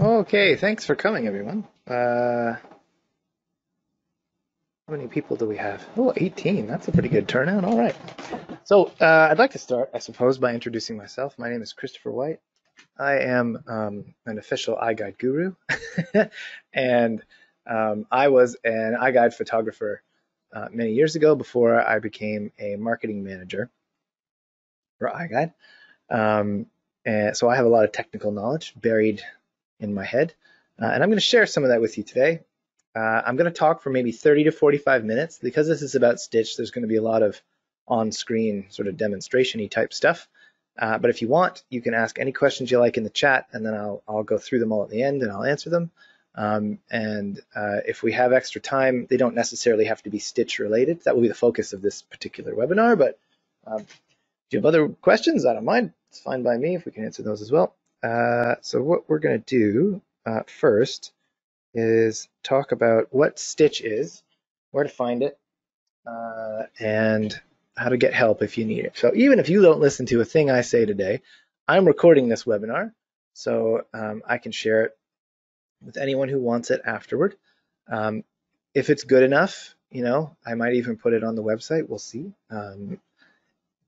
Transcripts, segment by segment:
Okay, thanks for coming, everyone. Uh, how many people do we have? Oh, 18. That's a pretty good turnout. All right. So uh, I'd like to start, I suppose, by introducing myself. My name is Christopher White. I am um, an official iGuide guru, and um, I was an iGuide photographer uh, many years ago before I became a marketing manager for iGuide. Um, and so I have a lot of technical knowledge buried in my head. Uh, and I'm going to share some of that with you today. Uh, I'm going to talk for maybe 30 to 45 minutes. Because this is about Stitch, there's going to be a lot of on-screen sort of demonstration-y type stuff. Uh, but if you want, you can ask any questions you like in the chat, and then I'll, I'll go through them all at the end and I'll answer them. Um, and uh, if we have extra time, they don't necessarily have to be Stitch related. That will be the focus of this particular webinar. But um, if you have other questions, I don't mind. It's fine by me if we can answer those as well. Uh, so what we're going to do uh, first is talk about what Stitch is, where to find it, uh, and how to get help if you need it. So even if you don't listen to a thing I say today, I'm recording this webinar, so um, I can share it with anyone who wants it afterward. Um, if it's good enough, you know, I might even put it on the website. We'll see. Um,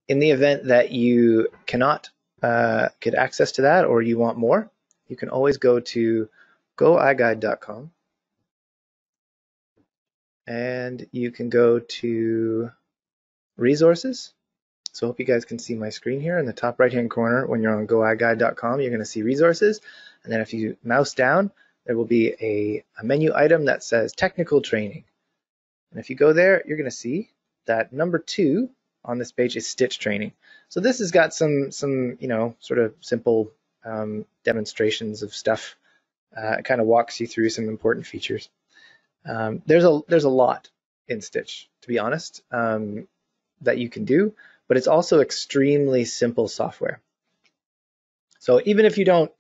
in the event that you cannot uh, get access to that or you want more, you can always go to goiguide.com and you can go to resources. So I hope you guys can see my screen here in the top right hand corner. When you're on goiguide.com, you're going to see resources. And then if you mouse down, there will be a, a menu item that says technical training. And if you go there, you're going to see that number two on this page is stitch training. So this has got some, some you know, sort of simple um, demonstrations of stuff. Uh, it kind of walks you through some important features. Um, there's a there's a lot in Stitch, to be honest, um, that you can do, but it's also extremely simple software. So even if you don't,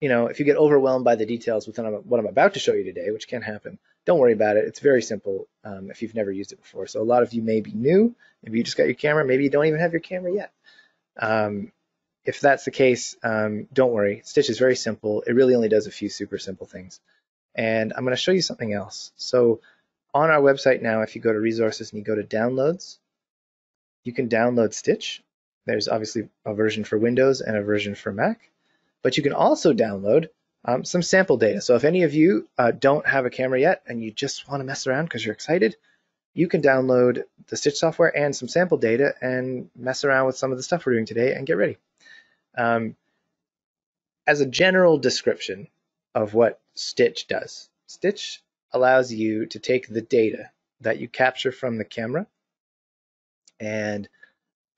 you know, if you get overwhelmed by the details with what I'm about to show you today, which can happen, don't worry about it. It's very simple um, if you've never used it before. So a lot of you may be new. Maybe you just got your camera. Maybe you don't even have your camera yet. Um, if that's the case, um, don't worry. Stitch is very simple. It really only does a few super simple things. And I'm going to show you something else. So on our website now, if you go to resources and you go to downloads, you can download Stitch. There's obviously a version for Windows and a version for Mac, but you can also download um, some sample data. So if any of you uh, don't have a camera yet and you just want to mess around because you're excited, you can download the Stitch software and some sample data and mess around with some of the stuff we're doing today and get ready. Um, as a general description of what Stitch does, Stitch allows you to take the data that you capture from the camera and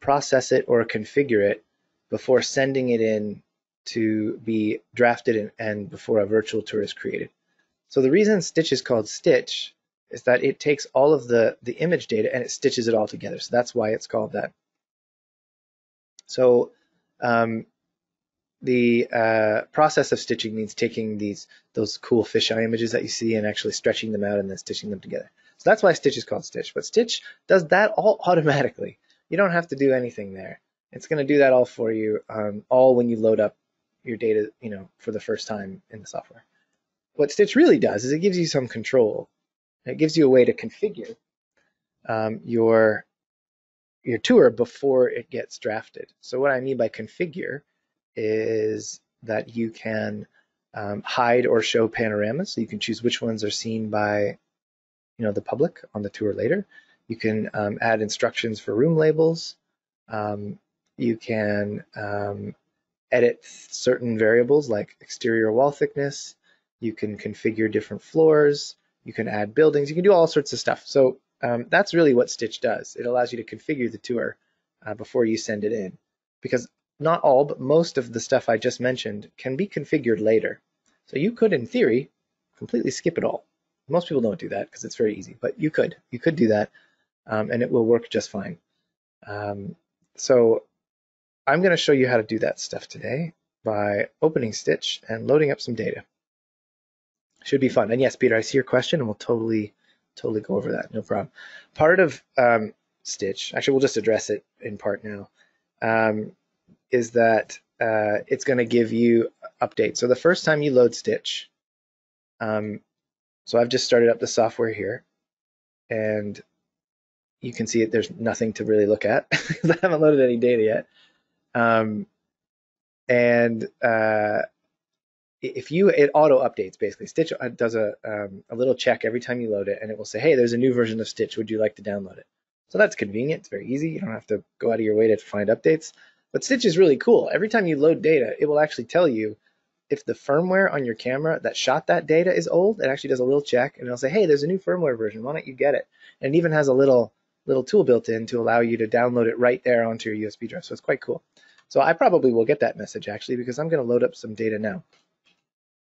process it or configure it before sending it in to be drafted and, and before a virtual tour is created. So the reason Stitch is called Stitch is that it takes all of the, the image data and it stitches it all together. So that's why it's called that. So um, the uh, process of stitching means taking these those cool fisheye images that you see and actually stretching them out and then stitching them together. So that's why Stitch is called Stitch. But Stitch does that all automatically. You don't have to do anything there. It's going to do that all for you, um, all when you load up your data, you know, for the first time in the software. What Stitch really does is it gives you some control. It gives you a way to configure um, your your tour before it gets drafted. So what I mean by configure is that you can um, hide or show panoramas. So you can choose which ones are seen by you know the public on the tour later. You can um, add instructions for room labels. Um, you can um, edit certain variables like exterior wall thickness. You can configure different floors. You can add buildings. You can do all sorts of stuff. So um, that's really what Stitch does. It allows you to configure the tour uh, before you send it in. Because not all, but most of the stuff I just mentioned can be configured later. So you could, in theory, completely skip it all. Most people don't do that because it's very easy, but you could. You could do that, um, and it will work just fine. Um, so I'm going to show you how to do that stuff today by opening Stitch and loading up some data. Should be fun. And yes, Peter, I see your question, and we'll totally, totally go over that. No problem. Part of um, Stitch, actually, we'll just address it in part now. Um, is that uh, it's going to give you updates. So the first time you load Stitch, um, so I've just started up the software here, and you can see it. There's nothing to really look at because I haven't loaded any data yet. Um, and uh, if you it auto updates basically. Stitch uh, does a, um, a little check every time you load it and it will say hey there's a new version of stitch. Would you like to download it? So that's convenient. It's very easy. You don't have to go out of your way to find updates. But stitch is really cool. Every time you load data it will actually tell you if the firmware on your camera that shot that data is old. It actually does a little check and it'll say hey there's a new firmware version. Why don't you get it? And it even has a little little tool built in to allow you to download it right there onto your usb drive. So it's quite cool so i probably will get that message actually because i'm going to load up some data now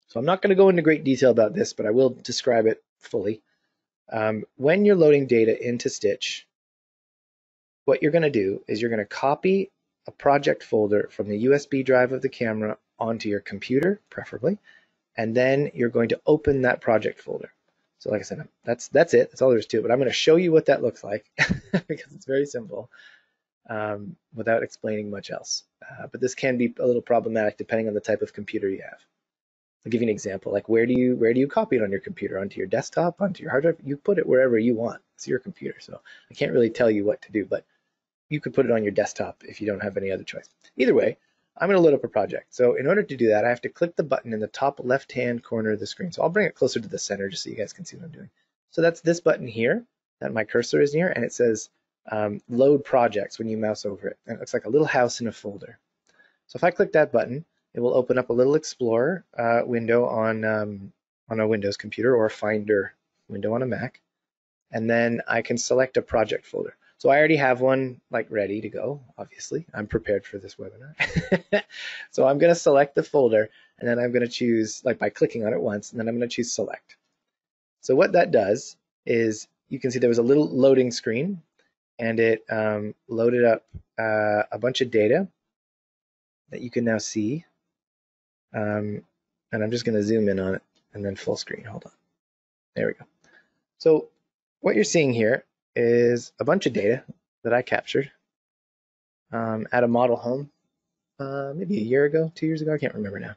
so I'm not going to go into great detail about this, but I will describe it fully. Um, when you're loading data into Stitch, what you're going to do is you're going to copy a project folder from the USB drive of the camera onto your computer, preferably, and then you're going to open that project folder. So like I said, that's that's it. That's all there is to it. But I'm going to show you what that looks like because it's very simple um, without explaining much else. Uh, but this can be a little problematic depending on the type of computer you have. I'll give you an example. Like where do you where do you copy it on your computer? Onto your desktop, onto your hard drive? You put it wherever you want. It's your computer. So I can't really tell you what to do, but you could put it on your desktop if you don't have any other choice. Either way, I'm going to load up a project. So in order to do that, I have to click the button in the top left-hand corner of the screen. So I'll bring it closer to the center just so you guys can see what I'm doing. So that's this button here that my cursor is near, and it says um, load projects when you mouse over it. And it looks like a little house in a folder. So if I click that button, it will open up a little Explorer uh, window on, um, on a Windows computer or a Finder window on a Mac. And then I can select a project folder. So I already have one like ready to go, obviously. I'm prepared for this webinar. so I'm going to select the folder and then I'm going to choose, like by clicking on it once, and then I'm going to choose select. So what that does is you can see there was a little loading screen and it um, loaded up uh, a bunch of data that you can now see um, and I'm just going to zoom in on it and then full screen. Hold on. There we go. So what you're seeing here is a bunch of data that I captured um, at a model home uh, maybe a year ago, two years ago, I can't remember now.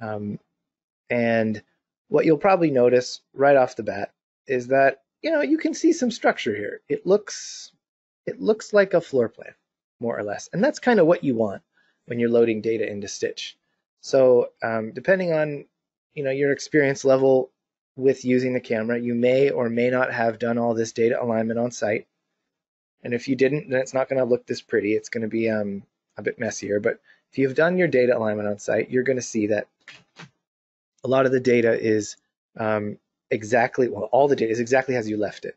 Um, and what you'll probably notice right off the bat is that you know you can see some structure here. It looks it looks like a floor plan, more or less, and that's kind of what you want when you're loading data into Stitch. So um, depending on you know your experience level with using the camera, you may or may not have done all this data alignment on site. And if you didn't, then it's not going to look this pretty. It's going to be um, a bit messier. But if you've done your data alignment on site, you're going to see that a lot of the data is um, exactly, well, all the data is exactly as you left it.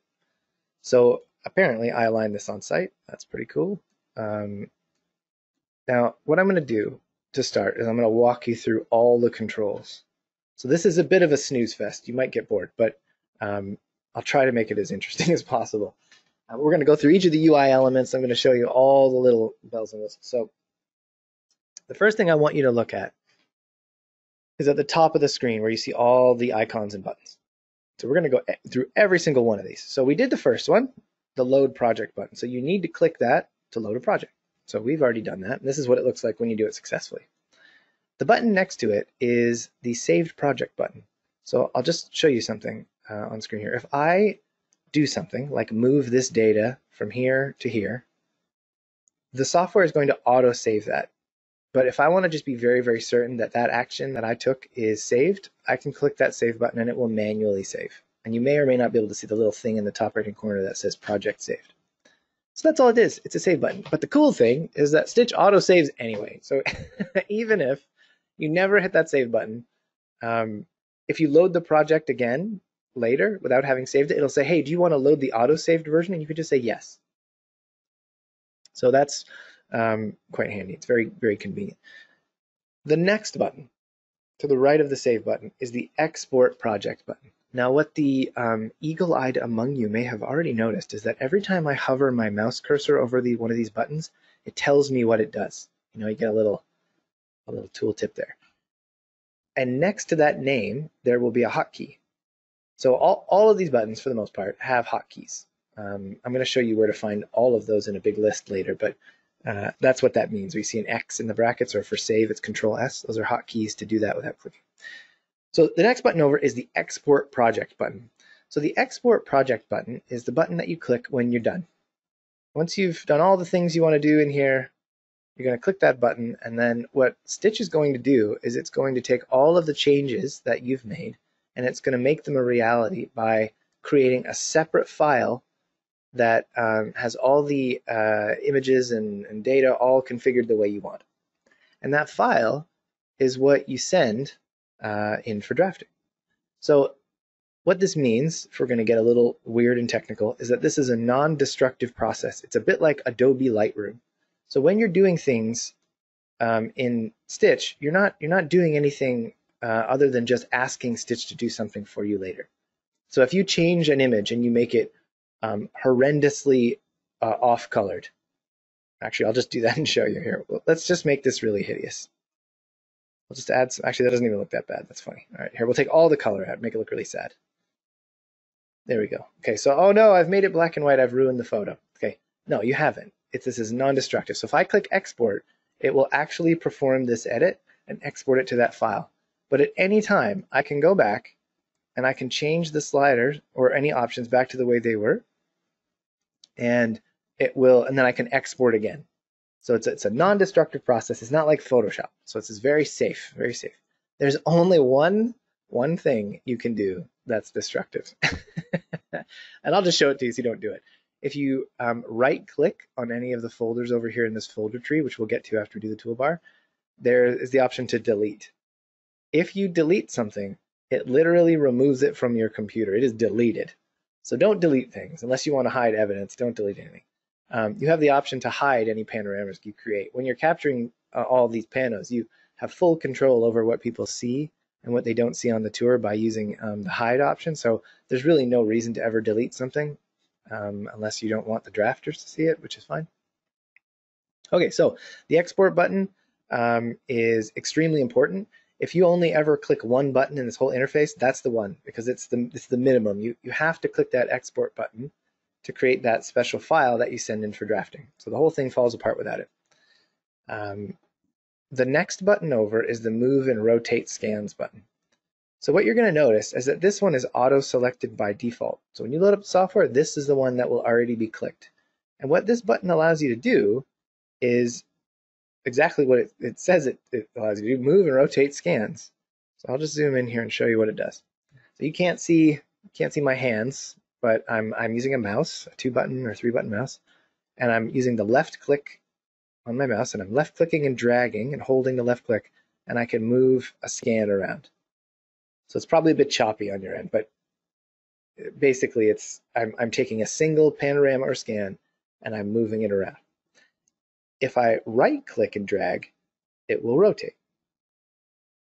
So apparently I aligned this on site. That's pretty cool. Um, now, what I'm going to do to start is I'm going to walk you through all the controls. So this is a bit of a snooze fest. You might get bored, but um, I'll try to make it as interesting as possible. Uh, we're going to go through each of the UI elements. I'm going to show you all the little bells and whistles. So the first thing I want you to look at is at the top of the screen where you see all the icons and buttons. So we're going to go through every single one of these. So we did the first one, the load project button. So you need to click that to load a project. So we've already done that. This is what it looks like when you do it successfully. The button next to it is the saved project button. So I'll just show you something uh, on screen here. If I do something like move this data from here to here, the software is going to auto save that. But if I want to just be very, very certain that that action that I took is saved, I can click that save button and it will manually save. And you may or may not be able to see the little thing in the top right hand corner that says project saved. So that's all it is. It's a save button. But the cool thing is that Stitch auto saves anyway. So even if you never hit that save button, um, if you load the project again later without having saved it, it'll say, hey, do you want to load the auto saved version? And you can just say yes. So that's um, quite handy. It's very, very convenient. The next button to the right of the save button is the export project button. Now what the um, eagle-eyed among you may have already noticed is that every time I hover my mouse cursor over the one of these buttons, it tells me what it does. You know, you get a little, a little tooltip there. And next to that name, there will be a hotkey. So all, all of these buttons, for the most part, have hotkeys. Um, I'm going to show you where to find all of those in a big list later, but Uh, that's what that means. We see an X in the brackets, or for save, it's Control S. Those are hotkeys to do that without clicking. So the next button over is the Export Project button. So the Export Project button is the button that you click when you're done. Once you've done all the things you want to do in here, you're going to click that button, and then what Stitch is going to do is it's going to take all of the changes that you've made, and it's going to make them a reality by creating a separate file that um, has all the uh, images and, and data all configured the way you want. And that file is what you send uh, in for drafting. So what this means, if we're going to get a little weird and technical, is that this is a non-destructive process. It's a bit like Adobe Lightroom. So when you're doing things um, in Stitch, you're not you're not doing anything uh, other than just asking Stitch to do something for you later. So if you change an image and you make it um, horrendously uh, off-colored, actually I'll just do that and show you here. Let's just make this really hideous. We'll just add some, actually that doesn't even look that bad. That's funny. All right, here we'll take all the color out, make it look really sad. There we go. Okay, so oh no, I've made it black and white. I've ruined the photo. Okay, no, you haven't. It's, this is non-destructive. So if I click export, it will actually perform this edit and export it to that file. But at any time, I can go back and I can change the sliders or any options back to the way they were. And it will, and then I can export again. So it's, it's a non-destructive process. It's not like Photoshop. So it's it's very safe, very safe. There's only one, one thing you can do that's destructive. and I'll just show it to you so you don't do it. If you um, right click on any of the folders over here in this folder tree, which we'll get to after we do the toolbar, there is the option to delete. If you delete something, it literally removes it from your computer. It is deleted. So don't delete things unless you want to hide evidence. Don't delete anything. Um, you have the option to hide any panoramas you create. When you're capturing uh, all these panos, you have full control over what people see and what they don't see on the tour by using um, the hide option. So there's really no reason to ever delete something um, unless you don't want the drafters to see it, which is fine. Okay, so the export button um, is extremely important. If you only ever click one button in this whole interface, that's the one because it's the it's the minimum. You you have to click that export button to create that special file that you send in for drafting. So the whole thing falls apart without it. Um, the next button over is the move and rotate scans button. So what you're going to notice is that this one is auto-selected by default. So when you load up software, this is the one that will already be clicked. And what this button allows you to do is exactly what it, it says it, it allows you to do, move and rotate scans. So I'll just zoom in here and show you what it does. So you can't see can't see my hands, but I'm I'm using a mouse, a two button or three button mouse, and I'm using the left click on my mouse and I'm left clicking and dragging and holding the left click and I can move a scan around. So it's probably a bit choppy on your end, but basically it's I'm, I'm taking a single panorama or scan and I'm moving it around. If I right click and drag, it will rotate.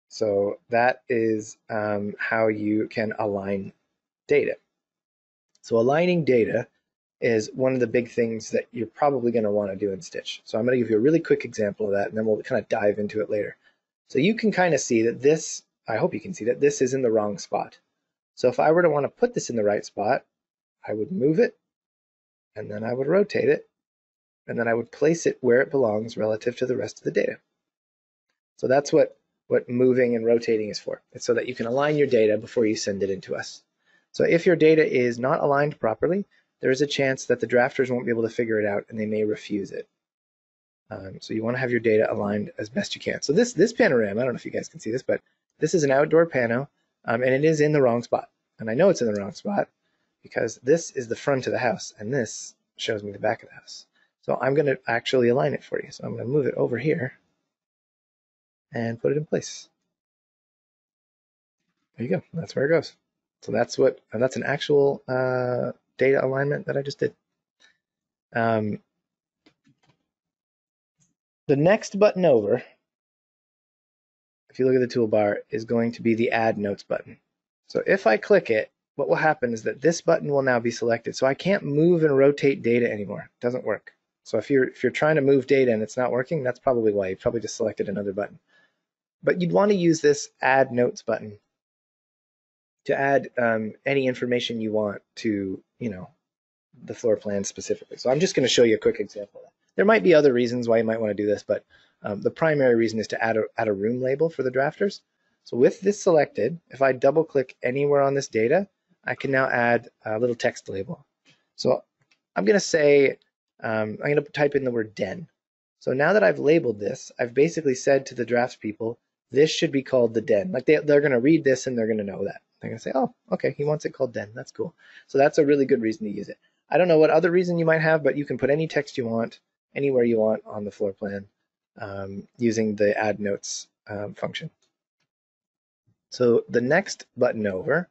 So that is um, how you can align data. So aligning data is one of the big things that you're probably going to want to do in Stitch. So I'm going to give you a really quick example of that, and then we'll kind of dive into it later. So you can kind of see that this I hope you can see that this is in the wrong spot. So if I were to want to put this in the right spot, I would move it, and then I would rotate it, and then I would place it where it belongs relative to the rest of the data. So that's what, what moving and rotating is for. It's so that you can align your data before you send it into us. So if your data is not aligned properly, there is a chance that the drafters won't be able to figure it out and they may refuse it. Um, so you want to have your data aligned as best you can. So this this panorama, I don't know if you guys can see this, but this is an outdoor pano, um, and it is in the wrong spot. And I know it's in the wrong spot because this is the front of the house, and this shows me the back of the house. So I'm going to actually align it for you. So I'm going to move it over here and put it in place. There you go. That's where it goes. So that's what, and that's an actual uh, data alignment that I just did. Um, the next button over if you look at the toolbar, is going to be the Add Notes button. So if I click it, what will happen is that this button will now be selected. So I can't move and rotate data anymore. It doesn't work. So if you're if you're trying to move data and it's not working, that's probably why you probably just selected another button. But you'd want to use this Add Notes button to add um, any information you want to, you know, the floor plan specifically. So I'm just going to show you a quick example. There might be other reasons why you might want to do this, but um, the primary reason is to add a, add a room label for the drafters. So with this selected, if I double click anywhere on this data, I can now add a little text label. So I'm going to say, um, I'm going to type in the word den. So now that I've labeled this, I've basically said to the drafts people, this should be called the den. Like they, they're going to read this and they're going to know that. They're going to say, oh, okay, he wants it called den. That's cool. So that's a really good reason to use it. I don't know what other reason you might have, but you can put any text you want anywhere you want on the floor plan um, using the add notes um, function. So the next button over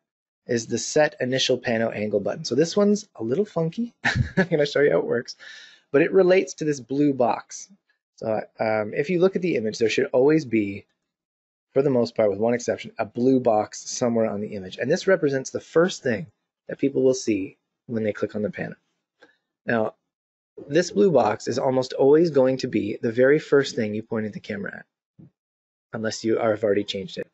is the set initial pano angle button. So this one's a little funky. I'm going to show you how it works, but it relates to this blue box. So um, if you look at the image, there should always be, for the most part, with one exception, a blue box somewhere on the image. And this represents the first thing that people will see when they click on the pano. Now, this blue box is almost always going to be the very first thing you pointed the camera at, unless you have already changed it.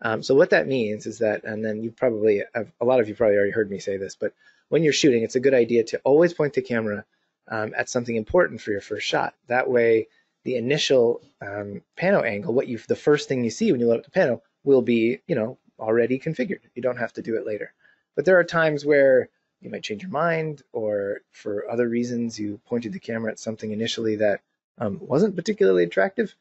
Um, so what that means is that, and then you probably, have, a lot of you probably already heard me say this, but when you're shooting, it's a good idea to always point the camera um, at something important for your first shot. That way, the initial um, pano angle, what you, the first thing you see when you load up the pano, will be, you know, already configured. You don't have to do it later. But there are times where you might change your mind, or for other reasons, you pointed the camera at something initially that um, wasn't particularly attractive,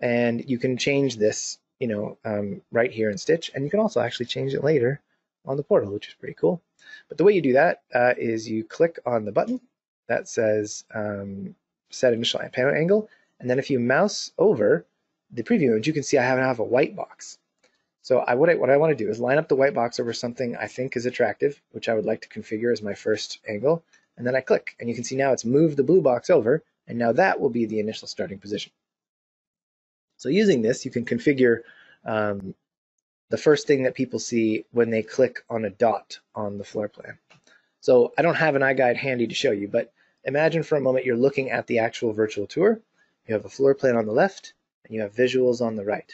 and you can change this you know, um, right here in Stitch, and you can also actually change it later on the portal, which is pretty cool. But the way you do that uh, is you click on the button that says um, set initial pano angle, and then if you mouse over the preview image, you can see I have a white box. So I, what I, what I want to do is line up the white box over something I think is attractive, which I would like to configure as my first angle, and then I click, and you can see now it's moved the blue box over, and now that will be the initial starting position. So using this, you can configure um, the first thing that people see when they click on a dot on the floor plan. So I don't have an iGuide handy to show you, but imagine for a moment you're looking at the actual virtual tour. You have a floor plan on the left, and you have visuals on the right.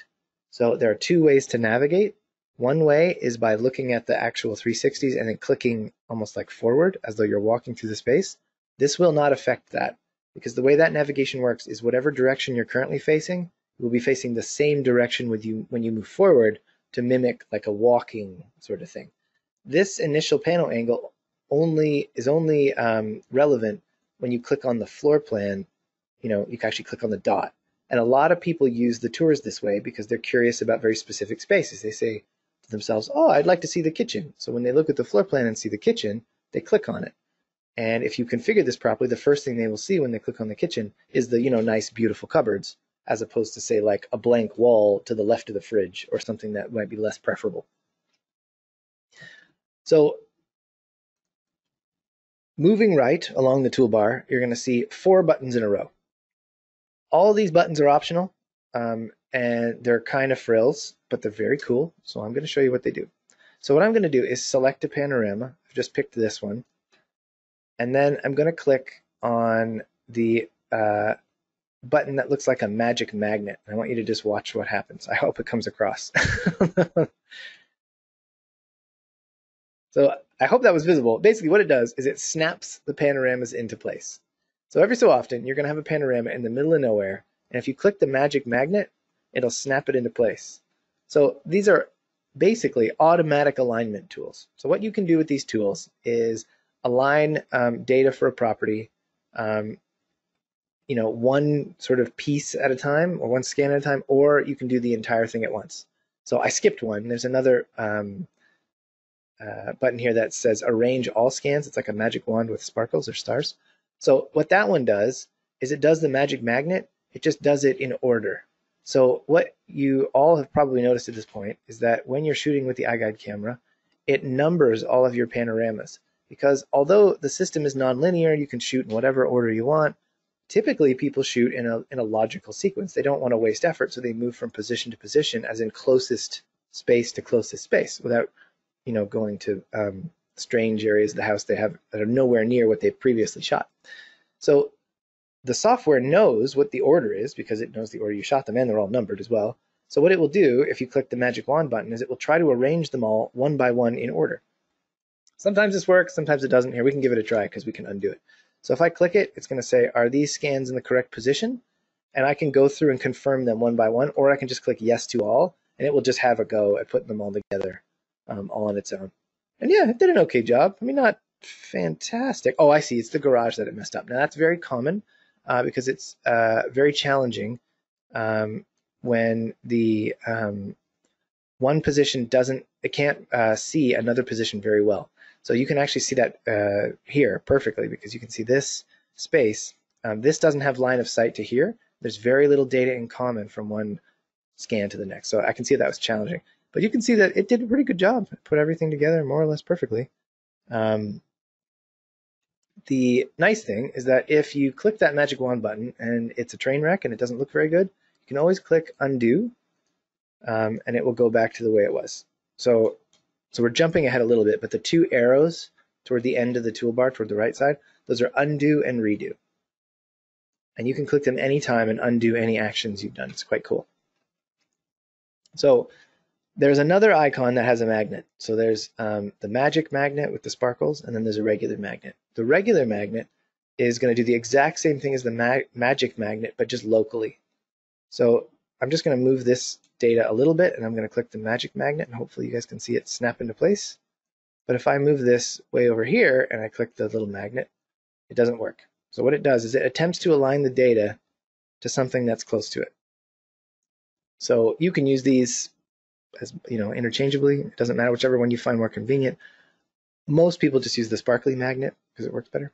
So there are two ways to navigate. One way is by looking at the actual 360s and then clicking almost like forward as though you're walking through the space. This will not affect that because the way that navigation works is whatever direction you're currently facing, will be facing the same direction with you when you move forward to mimic like a walking sort of thing. This initial pano angle only is only um, relevant when you click on the floor plan. You know, you can actually click on the dot. And a lot of people use the tours this way because they're curious about very specific spaces. They say to themselves, "Oh, I'd like to see the kitchen." So when they look at the floor plan and see the kitchen, they click on it. And if you configure this properly, the first thing they will see when they click on the kitchen is the, you know, nice, beautiful cupboards as opposed to say like a blank wall to the left of the fridge or something that might be less preferable. So moving right along the toolbar, you're going to see four buttons in a row. All of these buttons are optional um, and they're kind of frills, but they're very cool. So I'm going to show you what they do. So what I'm going to do is select a panorama. I've just picked this one. And then I'm going to click on the uh, button that looks like a magic magnet. I want you to just watch what happens. I hope it comes across. so I hope that was visible. Basically what it does is it snaps the panoramas into place. So every so often you're going to have a panorama in the middle of nowhere and if you click the magic magnet it'll snap it into place. So these are basically automatic alignment tools. So what you can do with these tools is align um, data for a property um, you know, one sort of piece at a time or one scan at a time, or you can do the entire thing at once. So I skipped one. There's another um, uh, button here that says arrange all scans. It's like a magic wand with sparkles or stars. So what that one does is it does the magic magnet. It just does it in order. So what you all have probably noticed at this point is that when you're shooting with the iGuide camera, it numbers all of your panoramas because although the system is nonlinear, you can shoot in whatever order you want typically people shoot in a, in a logical sequence. They don't want to waste effort, so they move from position to position, as in closest space to closest space, without you know going to um, strange areas of the house they have that are nowhere near what they've previously shot. So the software knows what the order is because it knows the order you shot them and they're all numbered as well. So what it will do if you click the magic wand button is it will try to arrange them all one by one in order. Sometimes this works, sometimes it doesn't. Here, we can give it a try because we can undo it. So if I click it, it's going to say, are these scans in the correct position? And I can go through and confirm them one by one, or I can just click yes to all, and it will just have a go at putting them all together um, all on its own. And yeah, it did an okay job. I mean, not fantastic. Oh, I see. It's the garage that it messed up. Now that's very common uh, because it's uh, very challenging um, when the um, one position doesn't, it can't uh, see another position very well. So you can actually see that uh, here perfectly because you can see this space. Um, this doesn't have line of sight to here. There's very little data in common from one scan to the next. So I can see that was challenging. But you can see that it did a pretty good job. Put everything together more or less perfectly. Um, the nice thing is that if you click that magic wand button and it's a train wreck and it doesn't look very good, you can always click undo um, and it will go back to the way it was. So, so we're jumping ahead a little bit, but the two arrows toward the end of the toolbar, toward the right side, those are undo and redo. And you can click them anytime and undo any actions you've done. It's quite cool. So there's another icon that has a magnet. So there's um, the magic magnet with the sparkles, and then there's a regular magnet. The regular magnet is going to do the exact same thing as the ma magic magnet, but just locally. So I'm just going to move this data a little bit, and I'm going to click the magic magnet, and hopefully you guys can see it snap into place. But if I move this way over here and I click the little magnet, it doesn't work. So what it does is it attempts to align the data to something that's close to it. So you can use these as you know interchangeably. It doesn't matter whichever one you find more convenient. Most people just use the sparkly magnet because it works better.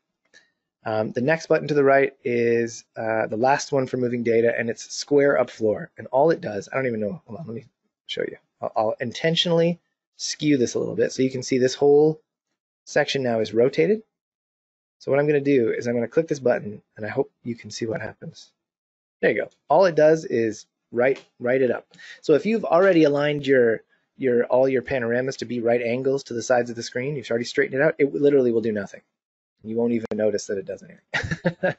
Um, the next button to the right is uh, the last one for moving data, and it's square up floor. And all it does, I don't even know. Hold on, let me show you. I'll, I'll intentionally skew this a little bit so you can see this whole section now is rotated. So what I'm going to do is I'm going to click this button, and I hope you can see what happens. There you go. All it does is right write it up. So if you've already aligned your your all your panoramas to be right angles to the sides of the screen, you've already straightened it out, it literally will do nothing. You won't even notice that it does anything.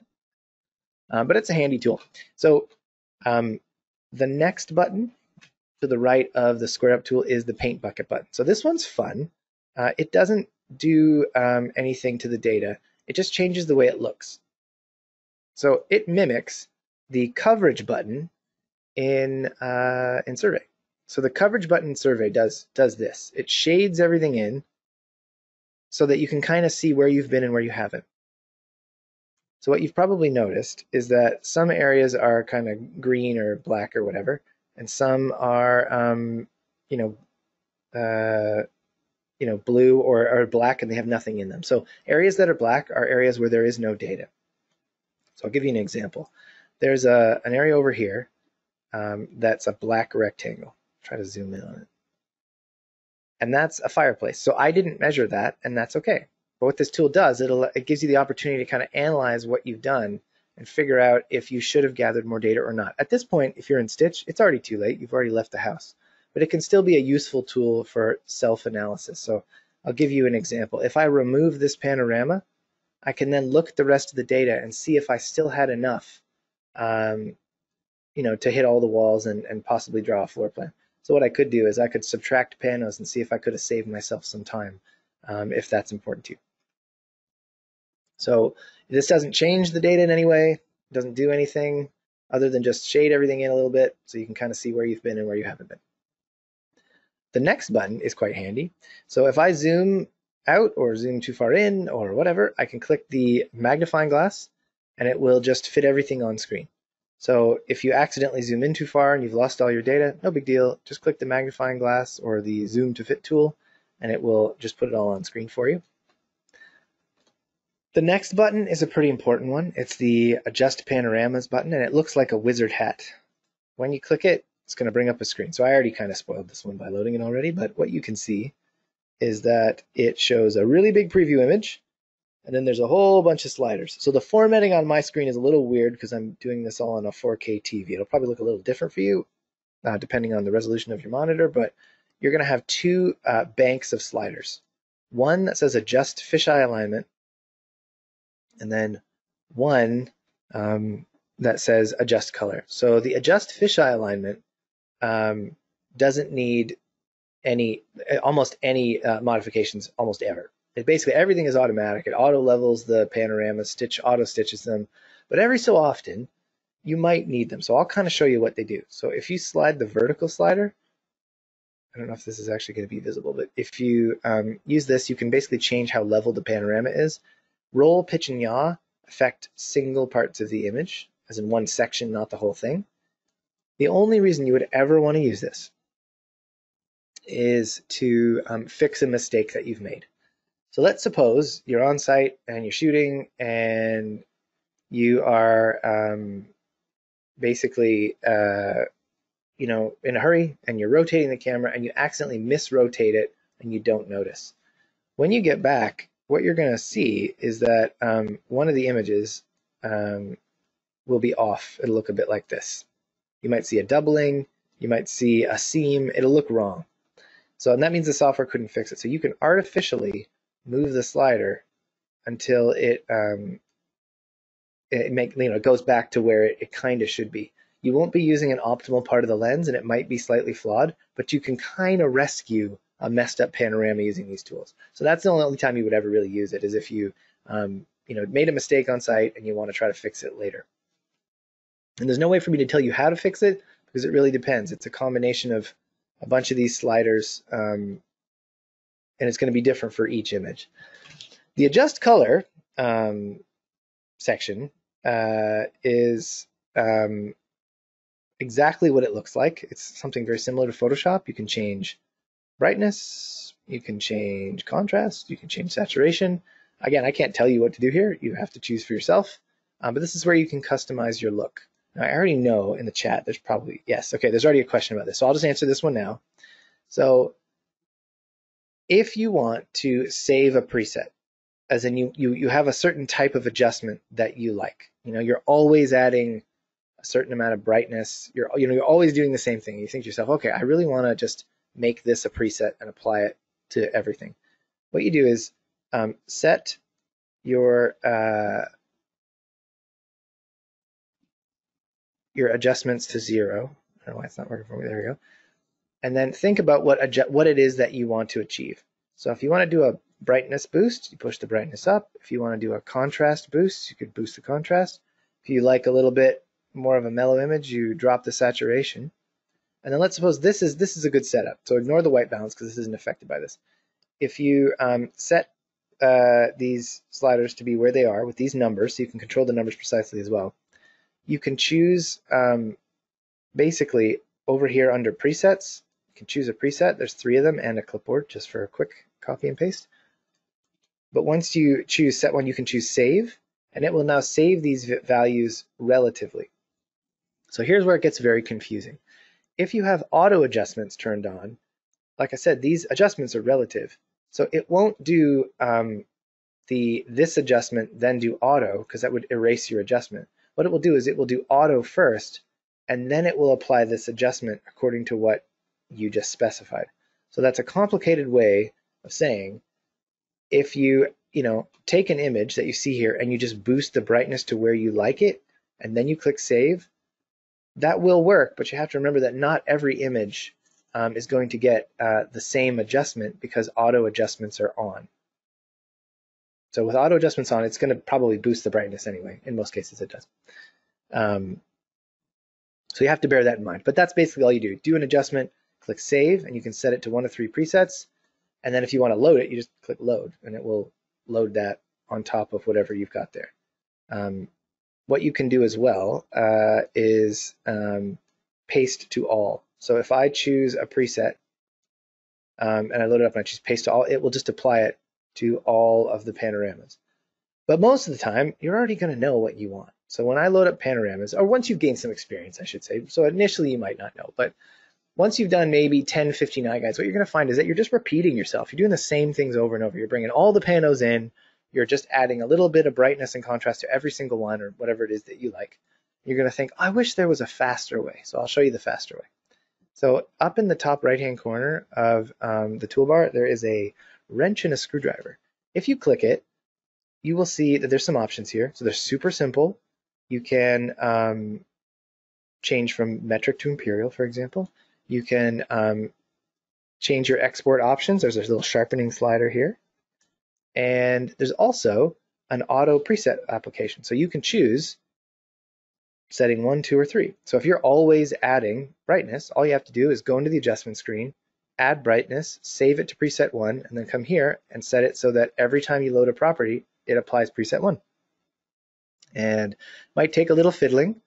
uh, but it's a handy tool. So um, the next button to the right of the square up tool is the paint bucket button. So this one's fun. Uh, it doesn't do um, anything to the data. It just changes the way it looks. So it mimics the coverage button in uh, in Survey. So the coverage button Survey does does this. It shades everything in so that you can kind of see where you've been and where you haven't. So what you've probably noticed is that some areas are kind of green or black or whatever, and some are, um, you know, uh, you know, blue or, or black and they have nothing in them. So areas that are black are areas where there is no data. So I'll give you an example. There's a, an area over here um, that's a black rectangle. Try to zoom in on it. And that's a fireplace. So I didn't measure that, and that's okay. But what this tool does, it'll, it gives you the opportunity to kind of analyze what you've done and figure out if you should have gathered more data or not. At this point, if you're in Stitch, it's already too late. You've already left the house. But it can still be a useful tool for self-analysis. So I'll give you an example. If I remove this panorama, I can then look at the rest of the data and see if I still had enough um, you know, to hit all the walls and, and possibly draw a floor plan. So what I could do is I could subtract panos and see if I could have saved myself some time um, if that's important to you. So this doesn't change the data in any way, doesn't do anything other than just shade everything in a little bit so you can kind of see where you've been and where you haven't been. The next button is quite handy. So if I zoom out or zoom too far in or whatever, I can click the magnifying glass and it will just fit everything on screen. So if you accidentally zoom in too far and you've lost all your data, no big deal. Just click the magnifying glass or the zoom to fit tool and it will just put it all on screen for you. The next button is a pretty important one. It's the adjust panoramas button and it looks like a wizard hat. When you click it, it's going to bring up a screen. So I already kind of spoiled this one by loading it already, but what you can see is that it shows a really big preview image and then there's a whole bunch of sliders. So the formatting on my screen is a little weird because I'm doing this all on a 4K TV. It'll probably look a little different for you, uh, depending on the resolution of your monitor, but you're going to have two uh, banks of sliders. One that says adjust fisheye alignment, and then one um, that says adjust color. So the adjust fisheye alignment um, doesn't need any, almost any uh, modifications almost ever. It basically everything is automatic. It auto levels the panoramas, stitch auto stitches them, but every so often you might need them. So I'll kind of show you what they do. So if you slide the vertical slider, I don't know if this is actually going to be visible, but if you um, use this, you can basically change how level the panorama is. Roll, pitch, and yaw affect single parts of the image, as in one section, not the whole thing. The only reason you would ever want to use this is to um, fix a mistake that you've made. So let's suppose you're on site and you're shooting and you are um, basically, uh, you know, in a hurry and you're rotating the camera and you accidentally misrotate it and you don't notice. When you get back, what you're going to see is that um, one of the images um, will be off. It'll look a bit like this. You might see a doubling, you might see a seam, it'll look wrong. So and that means the software couldn't fix it. So you can artificially move the slider until it um, it make you know it goes back to where it, it kind of should be. You won't be using an optimal part of the lens, and it might be slightly flawed, but you can kind of rescue a messed up panorama using these tools. So that's the only time you would ever really use it is if you um, you know made a mistake on site and you want to try to fix it later. And there's no way for me to tell you how to fix it because it really depends. It's a combination of a bunch of these sliders, um, and it's going to be different for each image. The adjust color um, section uh, is um, exactly what it looks like. It's something very similar to Photoshop. You can change brightness, you can change contrast, you can change saturation. Again, I can't tell you what to do here. You have to choose for yourself. Um, but this is where you can customize your look. Now, I already know in the chat, there's probably, yes, okay, there's already a question about this. So I'll just answer this one now. So if you want to save a preset, as in you, you, you have a certain type of adjustment that you like, you know, you're always adding a certain amount of brightness. You're, you know, you're always doing the same thing. You think to yourself, okay, I really want to just make this a preset and apply it to everything. What you do is um, set your uh, your adjustments to zero. I don't know why it's not working for me. There we go. And then think about what what it is that you want to achieve. So if you want to do a brightness boost, you push the brightness up. If you want to do a contrast boost, you could boost the contrast. If you like a little bit more of a mellow image, you drop the saturation. And then let's suppose this is this is a good setup. So ignore the white balance because this isn't affected by this. If you um, set uh, these sliders to be where they are with these numbers, so you can control the numbers precisely as well you can choose um, basically over here under presets, can choose a preset. There's three of them and a clipboard just for a quick copy and paste. But once you choose set one, you can choose save, and it will now save these values relatively. So here's where it gets very confusing. If you have auto adjustments turned on, like I said, these adjustments are relative. So it won't do um, the this adjustment, then do auto, because that would erase your adjustment what it will do is it will do auto first, and then it will apply this adjustment according to what you just specified. So that's a complicated way of saying if you, you know, take an image that you see here and you just boost the brightness to where you like it, and then you click save, that will work, but you have to remember that not every image um, is going to get uh, the same adjustment because auto adjustments are on. So with auto adjustments on, it's going to probably boost the brightness anyway. In most cases, it does. Um, so you have to bear that in mind. But that's basically all you do. Do an adjustment, click save, and you can set it to one of three presets. And then if you want to load it, you just click load, and it will load that on top of whatever you've got there. Um, what you can do as well uh, is um, paste to all. So if I choose a preset um, and I load it up and I choose paste to all, it will just apply it to all of the panoramas. But most of the time, you're already going to know what you want. So when I load up panoramas, or once you've gained some experience, I should say, so initially you might not know, but once you've done maybe 10, 15 iGuides, what you're going to find is that you're just repeating yourself. You're doing the same things over and over. You're bringing all the panos in. You're just adding a little bit of brightness and contrast to every single one or whatever it is that you like. You're going to think, I wish there was a faster way. So I'll show you the faster way. So up in the top right-hand corner of um, the toolbar, there is a wrench and a screwdriver. If you click it, you will see that there's some options here. So they're super simple. You can um, change from metric to imperial, for example. You can um, change your export options. There's a little sharpening slider here. And there's also an auto preset application. So you can choose setting one, two, or three. So if you're always adding brightness, all you have to do is go into the adjustment screen, add brightness, save it to preset one, and then come here and set it so that every time you load a property, it applies preset one. And might take a little fiddling,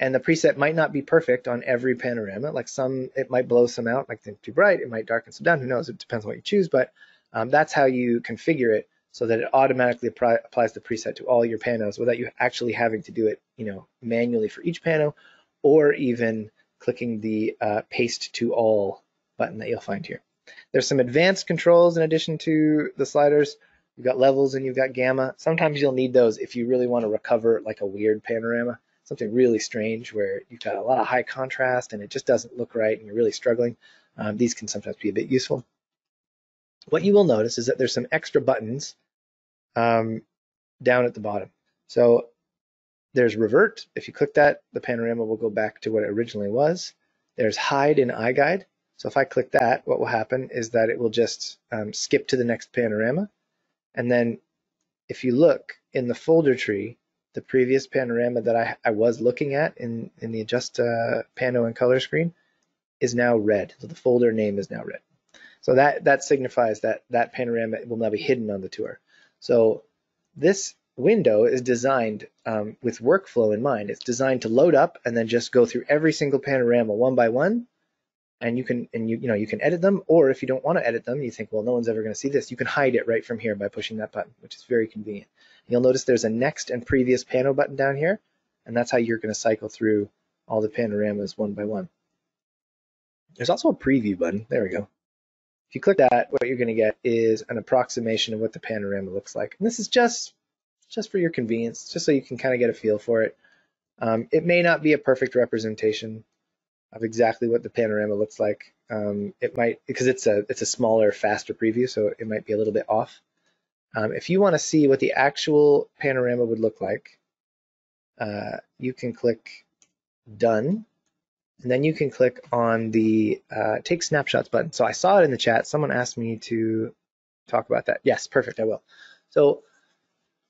and the preset might not be perfect on every panorama. Like some, it might blow some out, like too bright, it might darken some down, who knows, it depends on what you choose, but um, that's how you configure it so that it automatically applies the preset to all your panos without you actually having to do it, you know, manually for each pano, or even clicking the uh, paste to all button that you'll find here. There's some advanced controls in addition to the sliders. You've got levels and you've got gamma. Sometimes you'll need those if you really want to recover like a weird panorama, something really strange where you've got a lot of high contrast and it just doesn't look right and you're really struggling. Um, these can sometimes be a bit useful. What you will notice is that there's some extra buttons um, down at the bottom. So there's revert. If you click that, the panorama will go back to what it originally was. There's hide in iGuide. So if I click that, what will happen is that it will just um, skip to the next panorama. And then if you look in the folder tree, the previous panorama that I, I was looking at in, in the adjust uh, pano and color screen is now red. So the folder name is now red. So that, that signifies that that panorama will now be hidden on the tour. So this window is designed um, with workflow in mind. It's designed to load up and then just go through every single panorama one by one. And you can and you you know you can edit them, or if you don't want to edit them, you think, well, no one's ever going to see this. You can hide it right from here by pushing that button, which is very convenient. You'll notice there's a next and previous pano button down here, and that's how you're going to cycle through all the panoramas one by one. There's also a preview button. There we go. If you click that, what you're going to get is an approximation of what the panorama looks like. And this is just, just for your convenience, just so you can kind of get a feel for it. Um, it may not be a perfect representation of exactly what the panorama looks like. Um, it might, because it's a, it's a smaller, faster preview, so it might be a little bit off. Um, if you want to see what the actual panorama would look like, uh, you can click Done and then you can click on the uh, take snapshots button. So I saw it in the chat. Someone asked me to talk about that. Yes, perfect, I will. So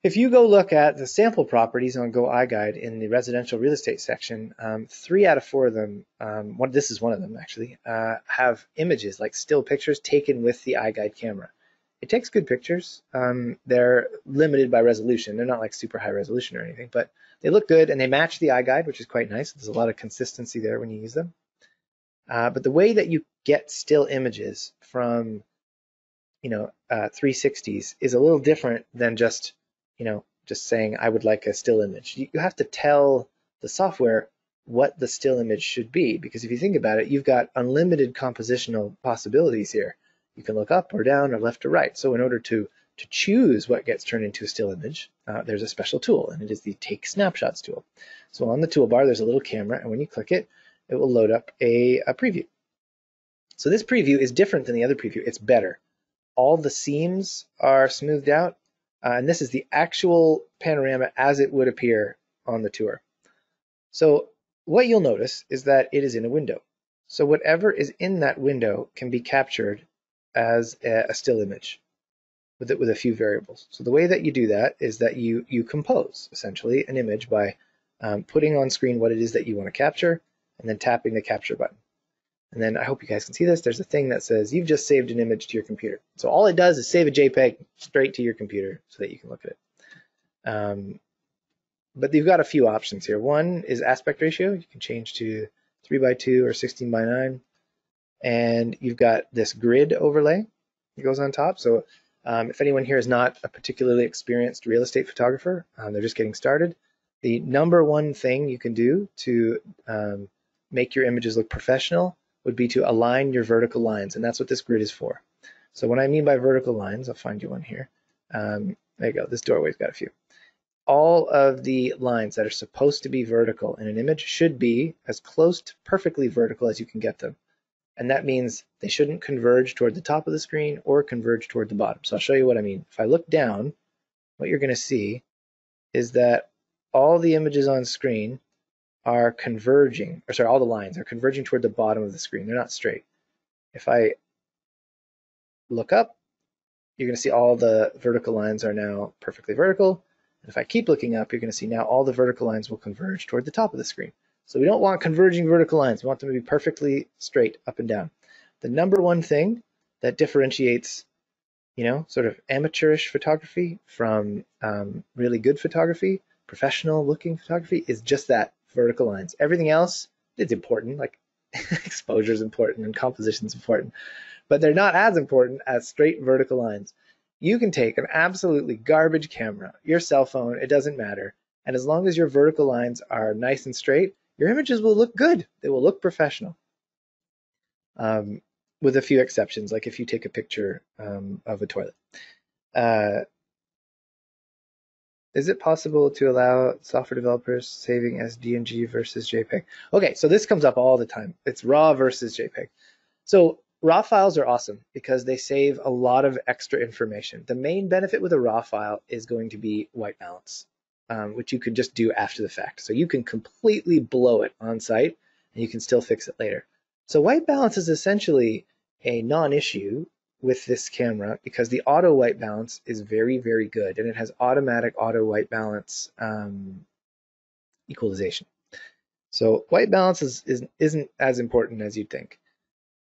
if you go look at the sample properties on Go iGuide in the residential real estate section, um, three out of four of them, um, one, this is one of them actually, uh, have images like still pictures taken with the iGuide camera. It takes good pictures. Um, they're limited by resolution. They're not like super high resolution or anything, but they look good and they match the iGuide, which is quite nice. There's a lot of consistency there when you use them. Uh, but the way that you get still images from, you know, uh, 360s is a little different than just, you know, just saying I would like a still image. You, you have to tell the software what the still image should be because if you think about it, you've got unlimited compositional possibilities here. You can look up or down or left or right. So in order to to choose what gets turned into a still image, uh, there's a special tool, and it is the Take Snapshots tool. So on the toolbar, there's a little camera, and when you click it, it will load up a, a preview. So this preview is different than the other preview. It's better. All the seams are smoothed out, uh, and this is the actual panorama as it would appear on the tour. So what you'll notice is that it is in a window. So whatever is in that window can be captured as a, a still image with it with a few variables. So the way that you do that is that you you compose essentially an image by um, putting on screen what it is that you want to capture and then tapping the capture button. And then I hope you guys can see this. There's a thing that says you've just saved an image to your computer. So all it does is save a JPEG straight to your computer so that you can look at it. Um, but you've got a few options here. One is aspect ratio. You can change to 3 by 2 or 16 by 9. And you've got this grid overlay that goes on top. So um, if anyone here is not a particularly experienced real estate photographer, um, they're just getting started, the number one thing you can do to um, make your images look professional would be to align your vertical lines, and that's what this grid is for. So what I mean by vertical lines, I'll find you one here. Um, there you go, this doorway's got a few. All of the lines that are supposed to be vertical in an image should be as close to perfectly vertical as you can get them and that means they shouldn't converge toward the top of the screen or converge toward the bottom. So I'll show you what I mean. If I look down, what you're going to see is that all the images on screen are converging, or sorry, all the lines are converging toward the bottom of the screen. They're not straight. If I look up, you're going to see all the vertical lines are now perfectly vertical. And if I keep looking up, you're going to see now all the vertical lines will converge toward the top of the screen. So we don't want converging vertical lines. We want them to be perfectly straight up and down. The number one thing that differentiates, you know, sort of amateurish photography from um, really good photography, professional looking photography is just that vertical lines. Everything else is important, like exposure is important and composition is important, but they're not as important as straight vertical lines. You can take an absolutely garbage camera, your cell phone, it doesn't matter. And as long as your vertical lines are nice and straight, your images will look good. They will look professional. Um, with a few exceptions, like if you take a picture um, of a toilet. Uh, is it possible to allow software developers saving as DNG versus JPEG? Okay, so this comes up all the time. It's RAW versus JPEG. So RAW files are awesome because they save a lot of extra information. The main benefit with a RAW file is going to be white balance, um, which you can just do after the fact. So you can completely blow it on site and you can still fix it later. So white balance is essentially a non-issue with this camera because the auto white balance is very, very good and it has automatic auto white balance um, equalization. So white balance is, is, isn't as important as you'd think.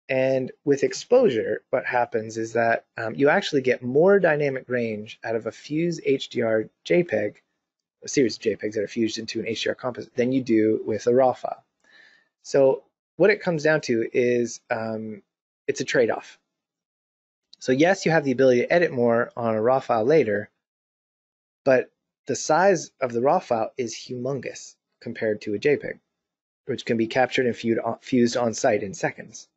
And with exposure, what happens is that um, you actually get more dynamic range out of a fused HDR JPEG, a series of JPEGs that are fused into an HDR composite, than you do with a RAW file. So what it comes down to is um, it's a trade-off. So yes, you have the ability to edit more on a RAW file later, but the size of the RAW file is humongous compared to a JPEG, which can be captured and fused on site in seconds.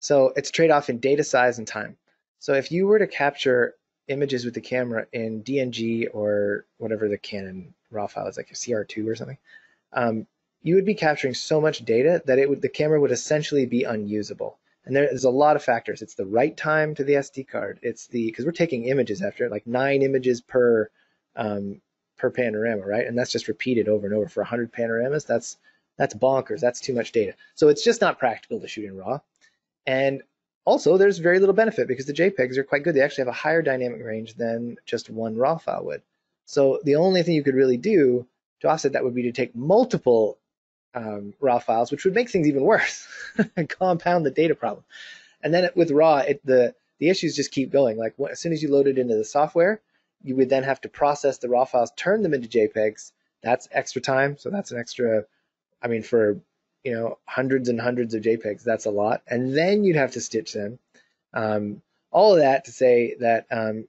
So it's a trade-off in data size and time. So if you were to capture images with the camera in DNG or whatever the Canon RAW file is, like a CR2 or something, um, you would be capturing so much data that it would the camera would essentially be unusable. And there's a lot of factors. It's the write time to the SD card. It's the because we're taking images after like nine images per um, per panorama, right? And that's just repeated over and over for 100 panoramas. That's that's bonkers. That's too much data. So it's just not practical to shoot in RAW. And also, there's very little benefit because the JPEGs are quite good. They actually have a higher dynamic range than just one RAW file would. So the only thing you could really do to offset that would be to take multiple um, raw files, which would make things even worse and compound the data problem. And then with raw, it, the the issues just keep going. Like as soon as you load it into the software, you would then have to process the raw files, turn them into JPEGs. That's extra time. So that's an extra. I mean, for you know hundreds and hundreds of JPEGs, that's a lot. And then you'd have to stitch them. Um, all of that to say that um,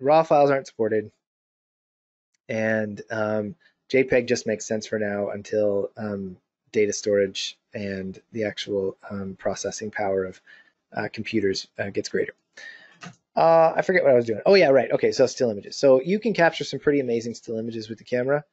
raw files aren't supported, and um, JPEG just makes sense for now until um, data storage and the actual um, processing power of uh, computers uh, gets greater. Uh, I forget what I was doing. Oh yeah, right. Okay, so still images. So you can capture some pretty amazing still images with the camera,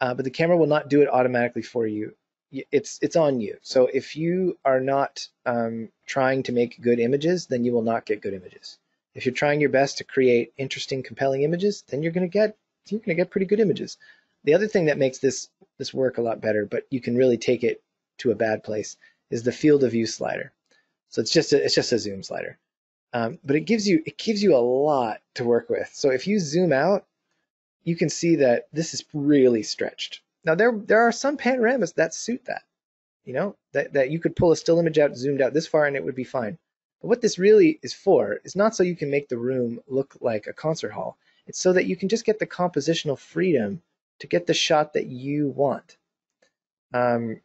uh, but the camera will not do it automatically for you. It's it's on you. So if you are not um, trying to make good images, then you will not get good images. If you're trying your best to create interesting, compelling images, then you're going to get you're going to get pretty good images. The other thing that makes this this work a lot better, but you can really take it to a bad place, is the field of view slider. So it's just a, it's just a zoom slider, um, but it gives you it gives you a lot to work with. So if you zoom out, you can see that this is really stretched. Now there there are some panoramas that suit that, you know, that that you could pull a still image out zoomed out this far and it would be fine. But what this really is for is not so you can make the room look like a concert hall. It's so that you can just get the compositional freedom to get the shot that you want. Um,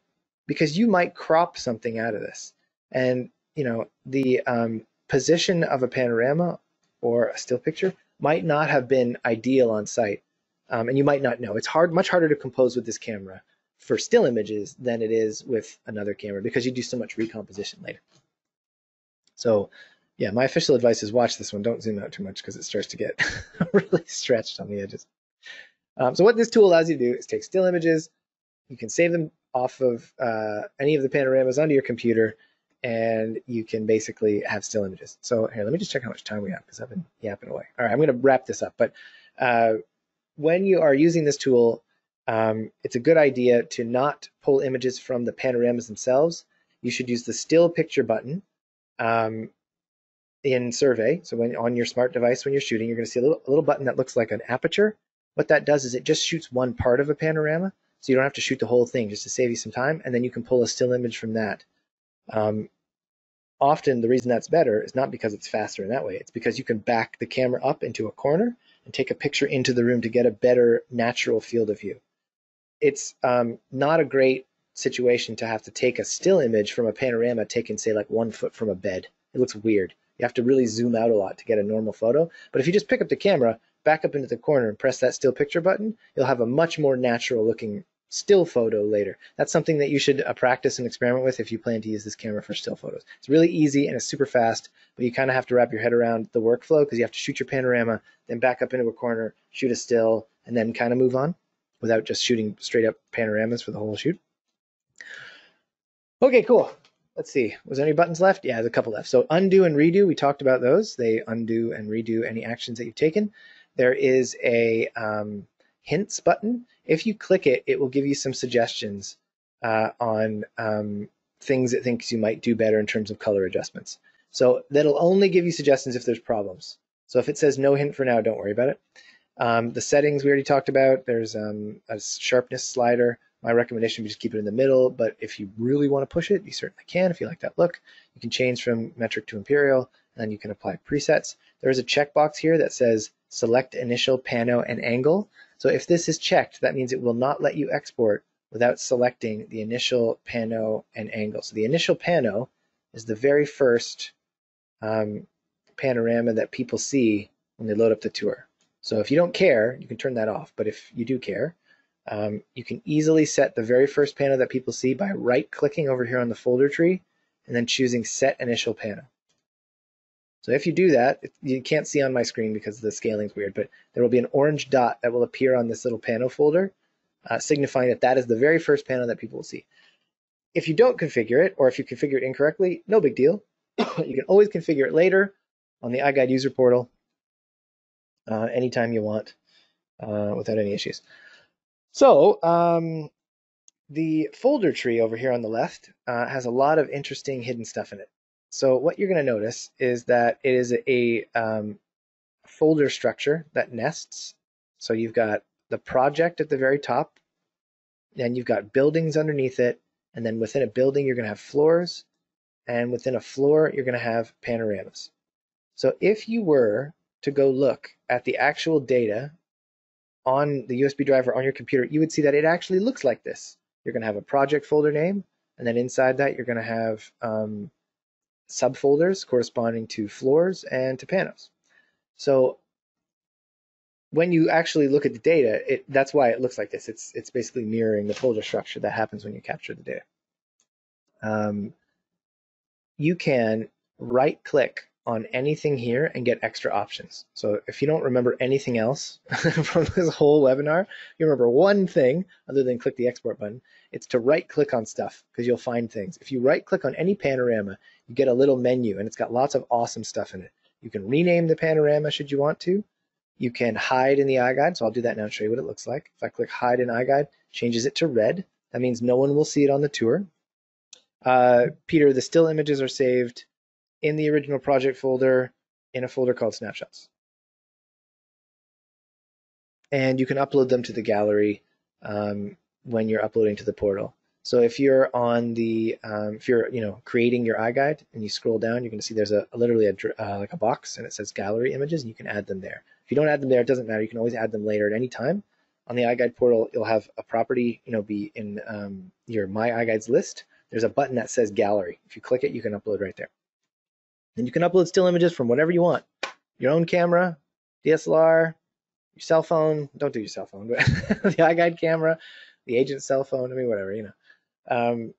because you might crop something out of this. And, you know, the um, position of a panorama or a still picture might not have been ideal on site. Um, and you might not know. It's hard, much harder to compose with this camera for still images than it is with another camera because you do so much recomposition later. So yeah, my official advice is watch this one. Don't zoom out too much because it starts to get really stretched on the edges. Um, so what this tool allows you to do is take still images, you can save them off of uh, any of the panoramas onto your computer, and you can basically have still images. So here, let me just check how much time we have because I've been yapping away. All right, I'm going to wrap this up. But uh, when you are using this tool, um, it's a good idea to not pull images from the panoramas themselves. You should use the still picture button. Um, in Survey, so when on your smart device when you're shooting, you're going to see a little, a little button that looks like an aperture. What that does is it just shoots one part of a panorama, so you don't have to shoot the whole thing just to save you some time, and then you can pull a still image from that. Um, often the reason that's better is not because it's faster in that way, it's because you can back the camera up into a corner and take a picture into the room to get a better natural field of view. It's um, not a great situation to have to take a still image from a panorama taken, say, like one foot from a bed. It looks weird. You have to really zoom out a lot to get a normal photo. But if you just pick up the camera, back up into the corner, and press that still picture button, you'll have a much more natural looking still photo later. That's something that you should uh, practice and experiment with if you plan to use this camera for still photos. It's really easy and it's super fast, but you kind of have to wrap your head around the workflow because you have to shoot your panorama, then back up into a corner, shoot a still, and then kind of move on without just shooting straight up panoramas for the whole shoot. Okay, cool. Let's see. Was there any buttons left? Yeah, there's a couple left. So undo and redo, we talked about those. They undo and redo any actions that you've taken. There is a um, hints button. If you click it, it will give you some suggestions uh, on um, things it thinks you might do better in terms of color adjustments. So that'll only give you suggestions if there's problems. So if it says no hint for now, don't worry about it. Um, the settings we already talked about. There's um, a sharpness slider. My recommendation would be just keep it in the middle, but if you really want to push it, you certainly can if you like that look. You can change from metric to imperial, and then you can apply presets. There's a checkbox here that says select initial pano and angle. So if this is checked, that means it will not let you export without selecting the initial pano and angle. So the initial pano is the very first um, panorama that people see when they load up the tour. So if you don't care, you can turn that off. But if you do care, um, you can easily set the very first pano that people see by right clicking over here on the folder tree and then choosing set initial pano. So if you do that, you can't see on my screen because the scaling is weird, but there will be an orange dot that will appear on this little pano folder, uh, signifying that that is the very first pano that people will see. If you don't configure it, or if you configure it incorrectly, no big deal. you can always configure it later on the iGuide user portal uh, anytime you want uh, without any issues. So um, the folder tree over here on the left uh, has a lot of interesting hidden stuff in it. So what you're going to notice is that it is a um, folder structure that nests. So you've got the project at the very top, then you've got buildings underneath it, and then within a building you're going to have floors, and within a floor you're going to have panoramas. So if you were to go look at the actual data on the USB driver on your computer, you would see that it actually looks like this. You're going to have a project folder name, and then inside that you're going to have um, subfolders corresponding to floors and to panos. So when you actually look at the data, it, that's why it looks like this. It's it's basically mirroring the folder structure that happens when you capture the data. Um, you can right click on anything here and get extra options. So if you don't remember anything else from this whole webinar, you remember one thing other than click the export button, it's to right click on stuff because you'll find things. If you right click on any panorama, you get a little menu and it's got lots of awesome stuff in it. You can rename the panorama should you want to. You can hide in the iGuide. so I'll do that now and show you what it looks like. If I click hide in iGuide, changes it to red. That means no one will see it on the tour. Uh, Peter, the still images are saved in the original project folder in a folder called snapshots. And you can upload them to the gallery um, when you're uploading to the portal. So if you're on the, um, if you're, you know, creating your iGuide and you scroll down, you're going to see there's a, literally a, uh, like a box and it says gallery images and you can add them there. If you don't add them there, it doesn't matter. You can always add them later at any time. On the iGuide portal, you'll have a property, you know, be in um, your My iGuides list. There's a button that says gallery. If you click it, you can upload right there. And you can upload still images from whatever you want. Your own camera, DSLR, your cell phone. Don't do your cell phone, but the iGuide camera, the agent's cell phone. I mean, whatever, you know. Um,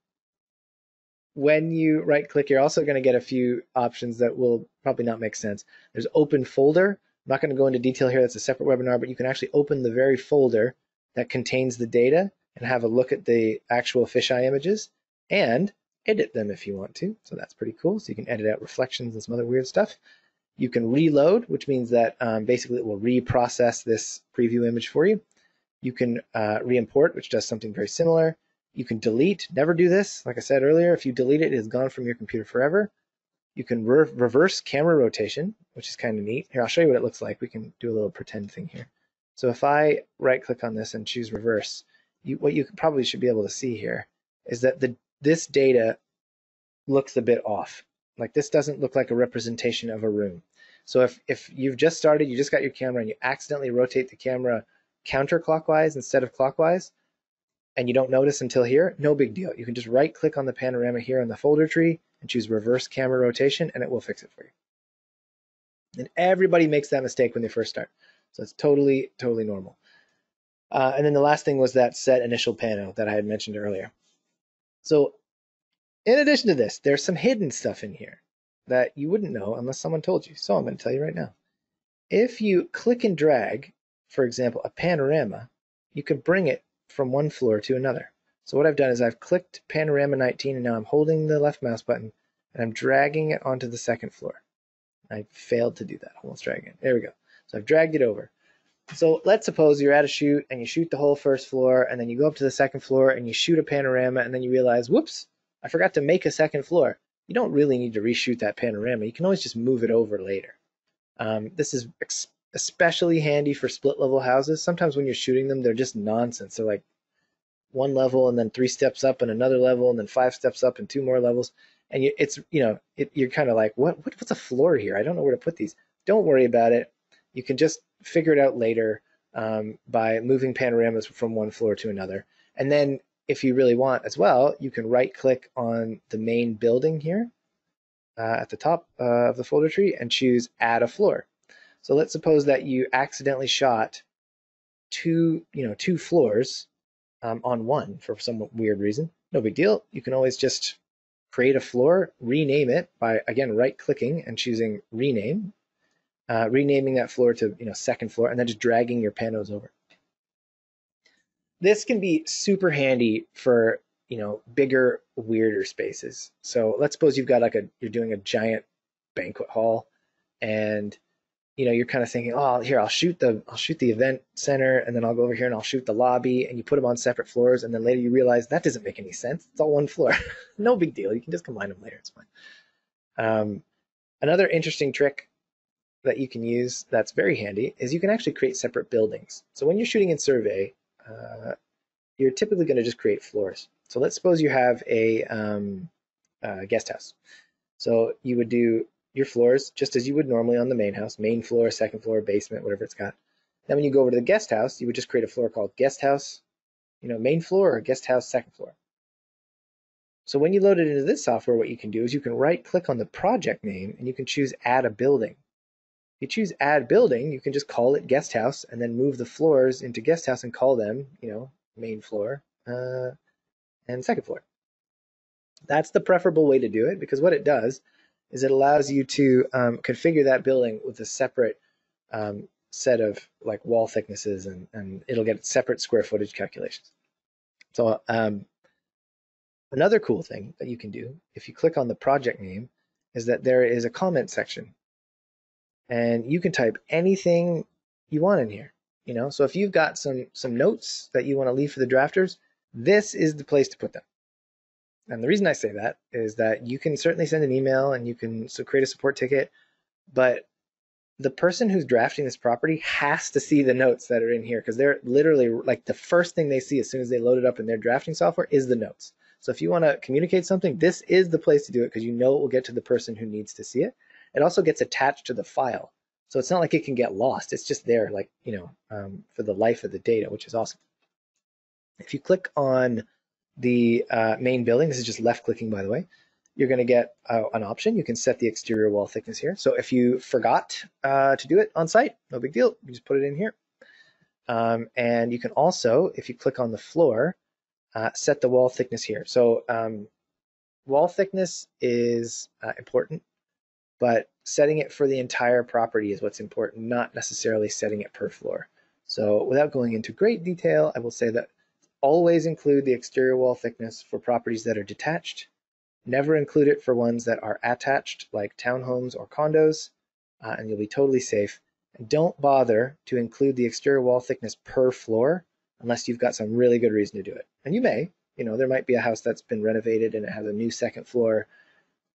when you right click, you're also going to get a few options that will probably not make sense. There's open folder. I'm not going to go into detail here. That's a separate webinar, but you can actually open the very folder that contains the data and have a look at the actual fisheye images and edit them if you want to. So that's pretty cool. So you can edit out reflections and some other weird stuff. You can reload, which means that um, basically it will reprocess this preview image for you. You can uh, re-import, which does something very similar. You can delete, never do this. Like I said earlier, if you delete it, it is gone from your computer forever. You can re reverse camera rotation, which is kind of neat. Here, I'll show you what it looks like. We can do a little pretend thing here. So if I right click on this and choose reverse, you, what you probably should be able to see here is that the this data looks a bit off. Like this doesn't look like a representation of a room. So if, if you've just started, you just got your camera and you accidentally rotate the camera counterclockwise instead of clockwise, and you don't notice until here, no big deal. You can just right click on the panorama here in the folder tree and choose reverse camera rotation and it will fix it for you. And everybody makes that mistake when they first start. So it's totally, totally normal. Uh, and then the last thing was that set initial pano that I had mentioned earlier. So in addition to this, there's some hidden stuff in here that you wouldn't know unless someone told you. So I'm going to tell you right now. If you click and drag, for example, a panorama, you can bring it from one floor to another. So what I've done is I've clicked panorama 19 and now I'm holding the left mouse button and I'm dragging it onto the second floor. I failed to do that. Almost dragging it. There we go. So I've dragged it over. So let's suppose you're at a shoot and you shoot the whole first floor and then you go up to the second floor and you shoot a panorama and then you realize, whoops, I forgot to make a second floor. You don't really need to reshoot that panorama. You can always just move it over later. Um, this is especially handy for split level houses. Sometimes when you're shooting them, they're just nonsense. They're like one level and then three steps up and another level and then five steps up and two more levels. And you, it's, you know, it, you're kind of like, what, what, what's a floor here? I don't know where to put these. Don't worry about it. You can just figure it out later um, by moving panoramas from one floor to another. And then if you really want as well, you can right click on the main building here uh, at the top uh, of the folder tree and choose add a floor. So let's suppose that you accidentally shot two, you know, two floors um, on one for some weird reason. No big deal. You can always just create a floor, rename it by again right clicking and choosing rename, uh, renaming that floor to you know second floor, and then just dragging your panos over. This can be super handy for you know bigger weirder spaces. So let's suppose you've got like a you're doing a giant banquet hall and you know you're kind of thinking oh here i'll shoot the i'll shoot the event center and then i'll go over here and i'll shoot the lobby and you put them on separate floors and then later you realize that doesn't make any sense. It's all one floor. No big deal. You can just combine them later. It's fine. Um, another interesting trick that you can use that's very handy is you can actually create separate buildings so when you're shooting in survey uh, you're typically going to just create floors. So let's suppose you have a, um, a guest house. So you would do your floors just as you would normally on the main house, main floor, second floor, basement, whatever it's got. Then when you go over to the guest house, you would just create a floor called guest house, you know, main floor or guest house, second floor. So when you load it into this software, what you can do is you can right click on the project name and you can choose add a building. If you choose add building, you can just call it guest house and then move the floors into guest house and call them, you know, main floor uh, and second floor. That's the preferable way to do it because what it does is it allows you to um, configure that building with a separate um, set of like wall thicknesses and, and it'll get separate square footage calculations. So um, another cool thing that you can do if you click on the project name is that there is a comment section and you can type anything you want in here. You know, so if you've got some some notes that you want to leave for the drafters, this is the place to put them. And the reason I say that is that you can certainly send an email and you can so create a support ticket, but the person who's drafting this property has to see the notes that are in here because they're literally like the first thing they see as soon as they load it up in their drafting software is the notes. So if you want to communicate something, this is the place to do it because you know it will get to the person who needs to see it. It also gets attached to the file. So it's not like it can get lost. It's just there, like, you know, um, for the life of the data, which is awesome. If you click on the uh, main building, this is just left clicking, by the way, you're going to get uh, an option. You can set the exterior wall thickness here. So if you forgot uh, to do it on site, no big deal. You just put it in here. Um, and you can also, if you click on the floor, uh, set the wall thickness here. So um, wall thickness is uh, important but setting it for the entire property is what's important, not necessarily setting it per floor. So without going into great detail, I will say that always include the exterior wall thickness for properties that are detached. Never include it for ones that are attached, like townhomes or condos, uh, and you'll be totally safe. And don't bother to include the exterior wall thickness per floor unless you've got some really good reason to do it. And you may, you know, there might be a house that's been renovated and it has a new second floor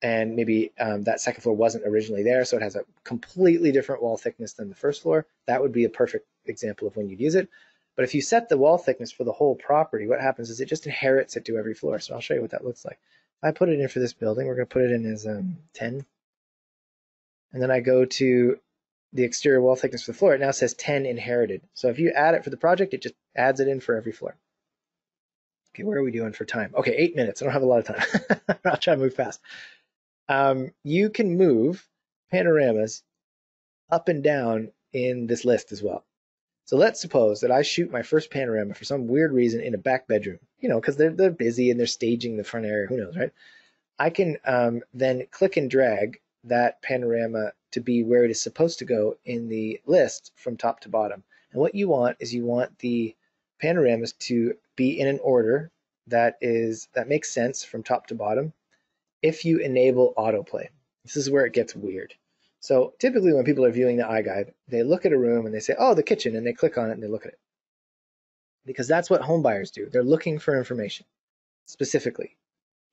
and maybe um, that second floor wasn't originally there, so it has a completely different wall thickness than the first floor. That would be a perfect example of when you'd use it. But if you set the wall thickness for the whole property, what happens is it just inherits it to every floor. So I'll show you what that looks like. If I put it in for this building, we're going to put it in as um, 10. And then I go to the exterior wall thickness for the floor. It now says 10 inherited. So if you add it for the project, it just adds it in for every floor. Okay, where are we doing for time? Okay, eight minutes. I don't have a lot of time. I'll try to move fast. Um, you can move panoramas up and down in this list as well. So let's suppose that I shoot my first panorama for some weird reason in a back bedroom, you know, because they're, they're busy and they're staging the front area, who knows, right? I can um, then click and drag that panorama to be where it is supposed to go in the list from top to bottom. And what you want is you want the panoramas to be in an order that is that makes sense from top to bottom if you enable autoplay. This is where it gets weird. So typically when people are viewing the iGuide, they look at a room and they say, oh, the kitchen, and they click on it and they look at it. Because that's what home buyers do. They're looking for information specifically,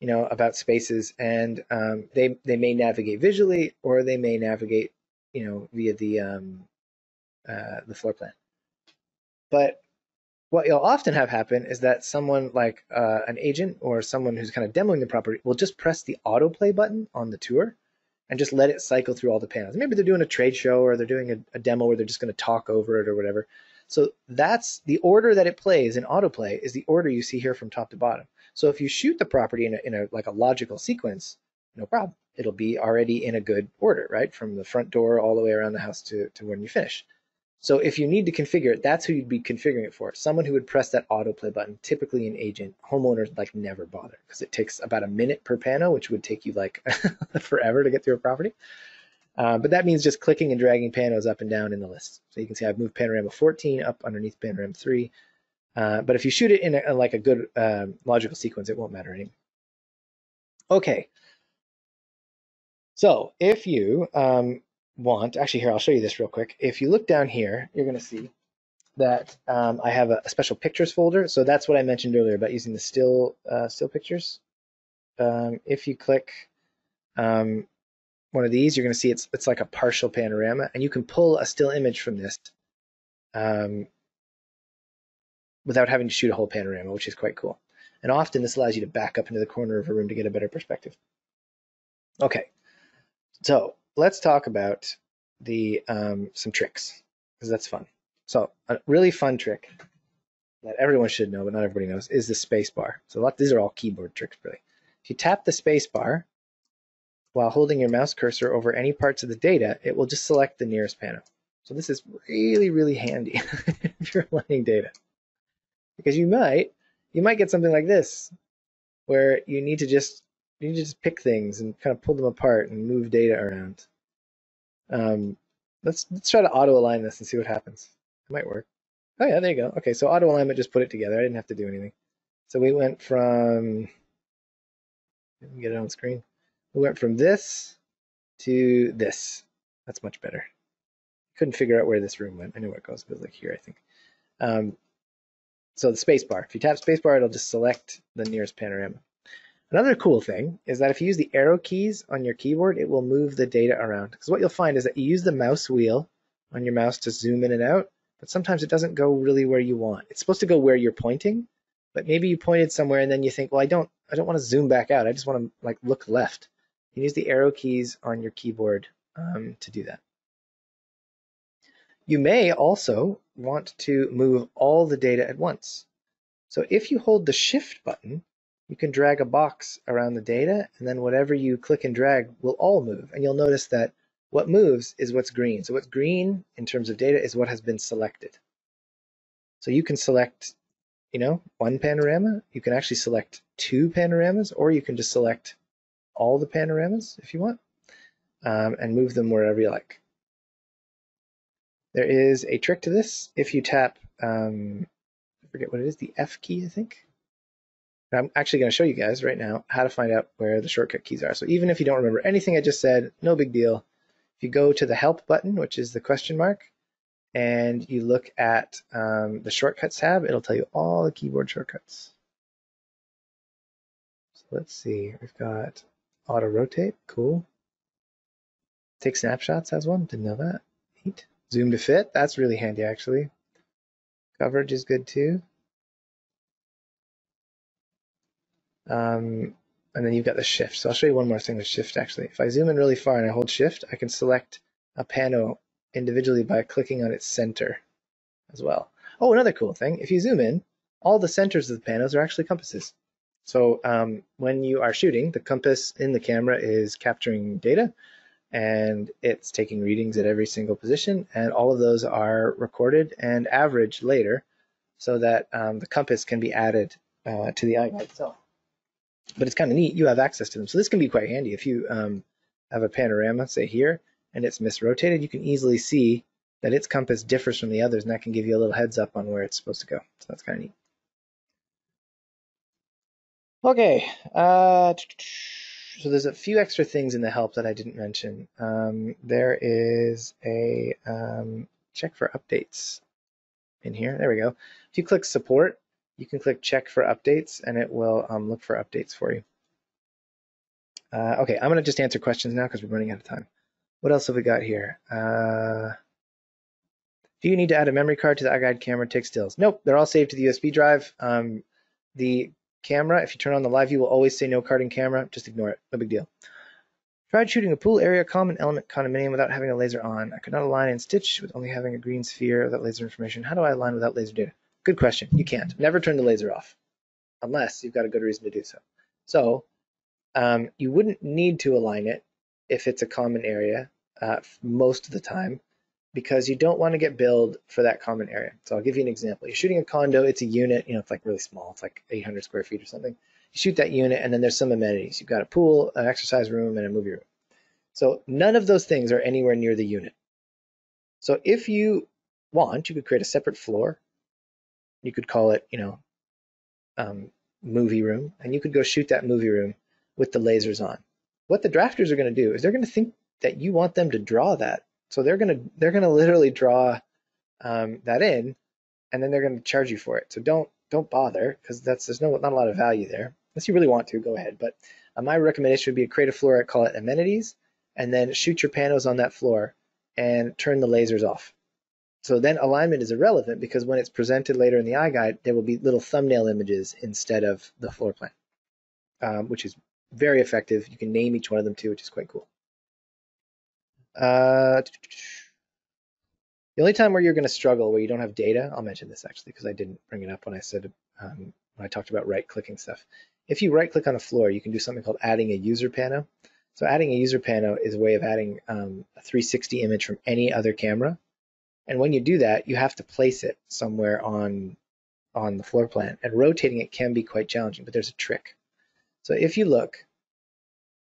you know, about spaces and um, they, they may navigate visually or they may navigate, you know, via the, um, uh, the floor plan. But what you'll often have happen is that someone like uh, an agent or someone who's kind of demoing the property will just press the autoplay button on the tour and just let it cycle through all the panos. Maybe they're doing a trade show or they're doing a, a demo where they're just going to talk over it or whatever. So that's the order that it plays in autoplay is the order you see here from top to bottom. So if you shoot the property in a, in a like a logical sequence, no problem. It'll be already in a good order, right? From the front door all the way around the house to, to when you finish. So if you need to configure it, that's who you'd be configuring it for. Someone who would press that autoplay button, typically an agent. Homeowners like never bother because it takes about a minute per pano, which would take you like forever to get through a property. Uh, but that means just clicking and dragging panos up and down in the list. So you can see I've moved panorama 14 up underneath panorama 3. Uh, but if you shoot it in a, like a good um, logical sequence, it won't matter anymore. Okay. So if you um, want, actually here, I'll show you this real quick. If you look down here, you're going to see that um, I have a, a, special pictures folder. So that's what I mentioned earlier about using the still uh, still pictures. Um, if you click um, one of these, you're going to see it's it's like a partial panorama, and you can pull a still image from this um, without having to shoot a whole panorama, which is quite cool. And often this allows you to back up into the corner of a room to get a better perspective. Okay, so let's talk about the um, some tricks because that's fun. So a really fun trick that everyone should know, but not everybody knows, is the space bar. So a lot, these are all keyboard tricks, really. If you tap the space bar while holding your mouse cursor over any parts of the data, it will just select the nearest pano. So this is really, really handy if you're aligning data. Because you might, you might get something like this, where you need to just you need to just pick things and kind of pull them apart and move data around. Um, let's let's try to auto align this and see what happens. It might work. Oh yeah, there you go. Okay, so auto alignment just put it together. I didn't have to do anything. So we went from get it on screen. We went from this to this. That's much better. Couldn't figure out where this room went. I know where it goes. Goes like here, I think. Um, so the space bar. If you tap space bar, it'll just select the nearest panorama. Another cool thing is that if you use the arrow keys on your keyboard, it will move the data around. Because what you'll find is that you use the mouse wheel on your mouse to zoom in and out, but sometimes it doesn't go really where you want. It's supposed to go where you're pointing, but maybe you pointed somewhere and then you think, well, I don't, I don't want to zoom back out. I just want to like look left. You use the arrow keys on your keyboard um, to do that. You may also want to move all the data at once. So if you hold the shift button, you can drag a box around the data and then whatever you click and drag will all move. And you'll notice that what moves is what's green. So what's green in terms of data is what has been selected. So you can select, you know, one panorama. You can actually select two panoramas, or you can just select all the panoramas if you want um, and move them wherever you like. There is a trick to this. If you tap, um, I forget what it is, the F key, I think. I'm actually going to show you guys right now how to find out where the shortcut keys are. So even if you don't remember anything I just said, no big deal. If you go to the help button, which is the question mark, and you look at um, the shortcuts tab, it'll tell you all the keyboard shortcuts. So let's see, we've got Auto rotate, cool. Take snapshots has one, didn't know that. Neat. Zoom to fit, that's really handy actually. Coverage is good too. Um, and then you've got the shift. So I'll show you one more thing with shift actually. If I zoom in really far and I hold shift, I can select a pano individually by clicking on its center as well. Oh, another cool thing, if you zoom in, all the centers of the panos are actually compasses. So um, when you are shooting, the compass in the camera is capturing data and it's taking readings at every single position and all of those are recorded and averaged later so that um, the compass can be added uh, to the iGuide itself. But it's kind of neat, you have access to them. So this can be quite handy if you um, have a panorama, say here, and it's misrotated, you can easily see that its compass differs from the others and that can give you a little heads up on where it's supposed to go. So that's kind of neat. Okay, uh, so there's a few extra things in the help that I didn't mention. Um, there is a um, check for updates in here. There we go. If you click support, you can click check for updates and it will um, look for updates for you. Uh, okay, I'm going to just answer questions now because we're running out of time. What else have we got here? Uh, do you need to add a memory card to the iGuide camera take stills? Nope, they're all saved to the USB drive. Um, the camera, if you turn on the live view, will always say no card in camera. Just ignore it. No big deal. Tried shooting a pool area common element condominium without having a laser on. I could not align and stitch with only having a green sphere without laser information. How do I align without laser data? Good question. You can't. Never turn the laser off unless you've got a good reason to do so. So um, you wouldn't need to align it if it's a common area uh, most of the time because you don't want to get billed for that common area. So I'll give you an example. You're shooting a condo, it's a unit, you know, it's like really small, it's like 800 square feet or something. You shoot that unit and then there's some amenities. You've got a pool, an exercise room, and a movie room. So none of those things are anywhere near the unit. So if you want, you could create a separate floor. You could call it, you know, um, movie room, and you could go shoot that movie room with the lasers on. What the drafters are going to do is they're going to think that you want them to draw that so they're gonna they're gonna literally draw um, that in, and then they're gonna charge you for it. So don't don't bother because that's there's no not a lot of value there. Unless you really want to, go ahead. But uh, my recommendation would be to create a floor, call it amenities, and then shoot your panos on that floor and turn the lasers off. So then alignment is irrelevant because when it's presented later in the iGuide, there will be little thumbnail images instead of the floor plan, um, which is very effective. You can name each one of them too, which is quite cool. Uh, the only time where you're going to struggle where you don't have data, I'll mention this actually because I didn't bring it up when I said um, when I talked about right-clicking stuff. If you right-click on a floor, you can do something called adding a user pano. So adding a user pano is a way of adding um, a 360 image from any other camera. And when you do that, you have to place it somewhere on on the floor plan. And rotating it can be quite challenging, but there's a trick. So if you look,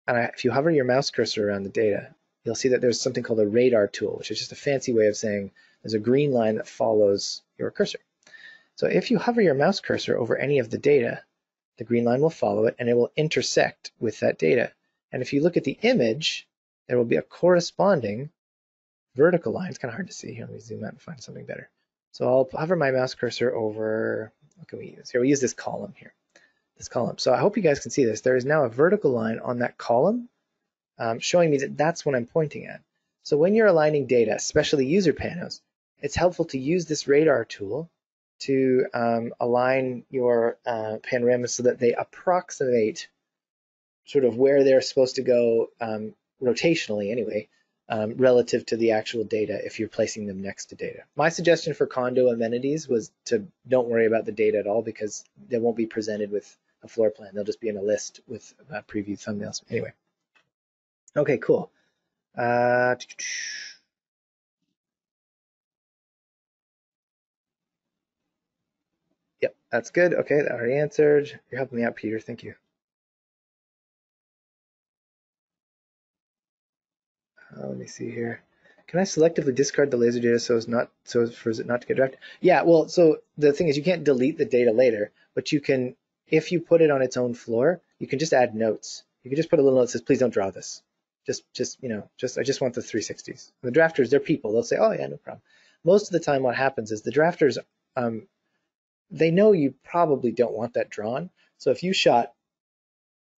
and if you hover your mouse cursor around the data, you'll see that there's something called a radar tool, which is just a fancy way of saying there's a green line that follows your cursor. So if you hover your mouse cursor over any of the data, the green line will follow it and it will intersect with that data. And if you look at the image, there will be a corresponding vertical line. It's kind of hard to see here. Let me zoom out and find something better. So I'll hover my mouse cursor over, what can we use? Here, we use this column here, this column. So I hope you guys can see this. There is now a vertical line on that column um, showing me that that's what I'm pointing at. So when you're aligning data, especially user panos, it's helpful to use this radar tool to um, align your uh, panoramas so that they approximate sort of where they're supposed to go um, rotationally anyway, um, relative to the actual data if you're placing them next to data. My suggestion for condo amenities was to don't worry about the data at all because they won't be presented with a floor plan. They'll just be in a list with uh, preview thumbnails. Anyway. Okay, cool. Uh, yep, that's good. Okay, that already answered. You're helping me out, Peter. Thank you. Uh, let me see here. Can I selectively discard the laser data so as not so for it not to get drafted? Yeah, well, so the thing is you can't delete the data later, but you can if you put it on its own floor, you can just add notes. You can just put a little note that says, please don't draw this. Just, just you know, just I just want the 360s. The drafters, they're people. They'll say, oh yeah, no problem. Most of the time, what happens is the drafters, um, they know you probably don't want that drawn. So if you shot,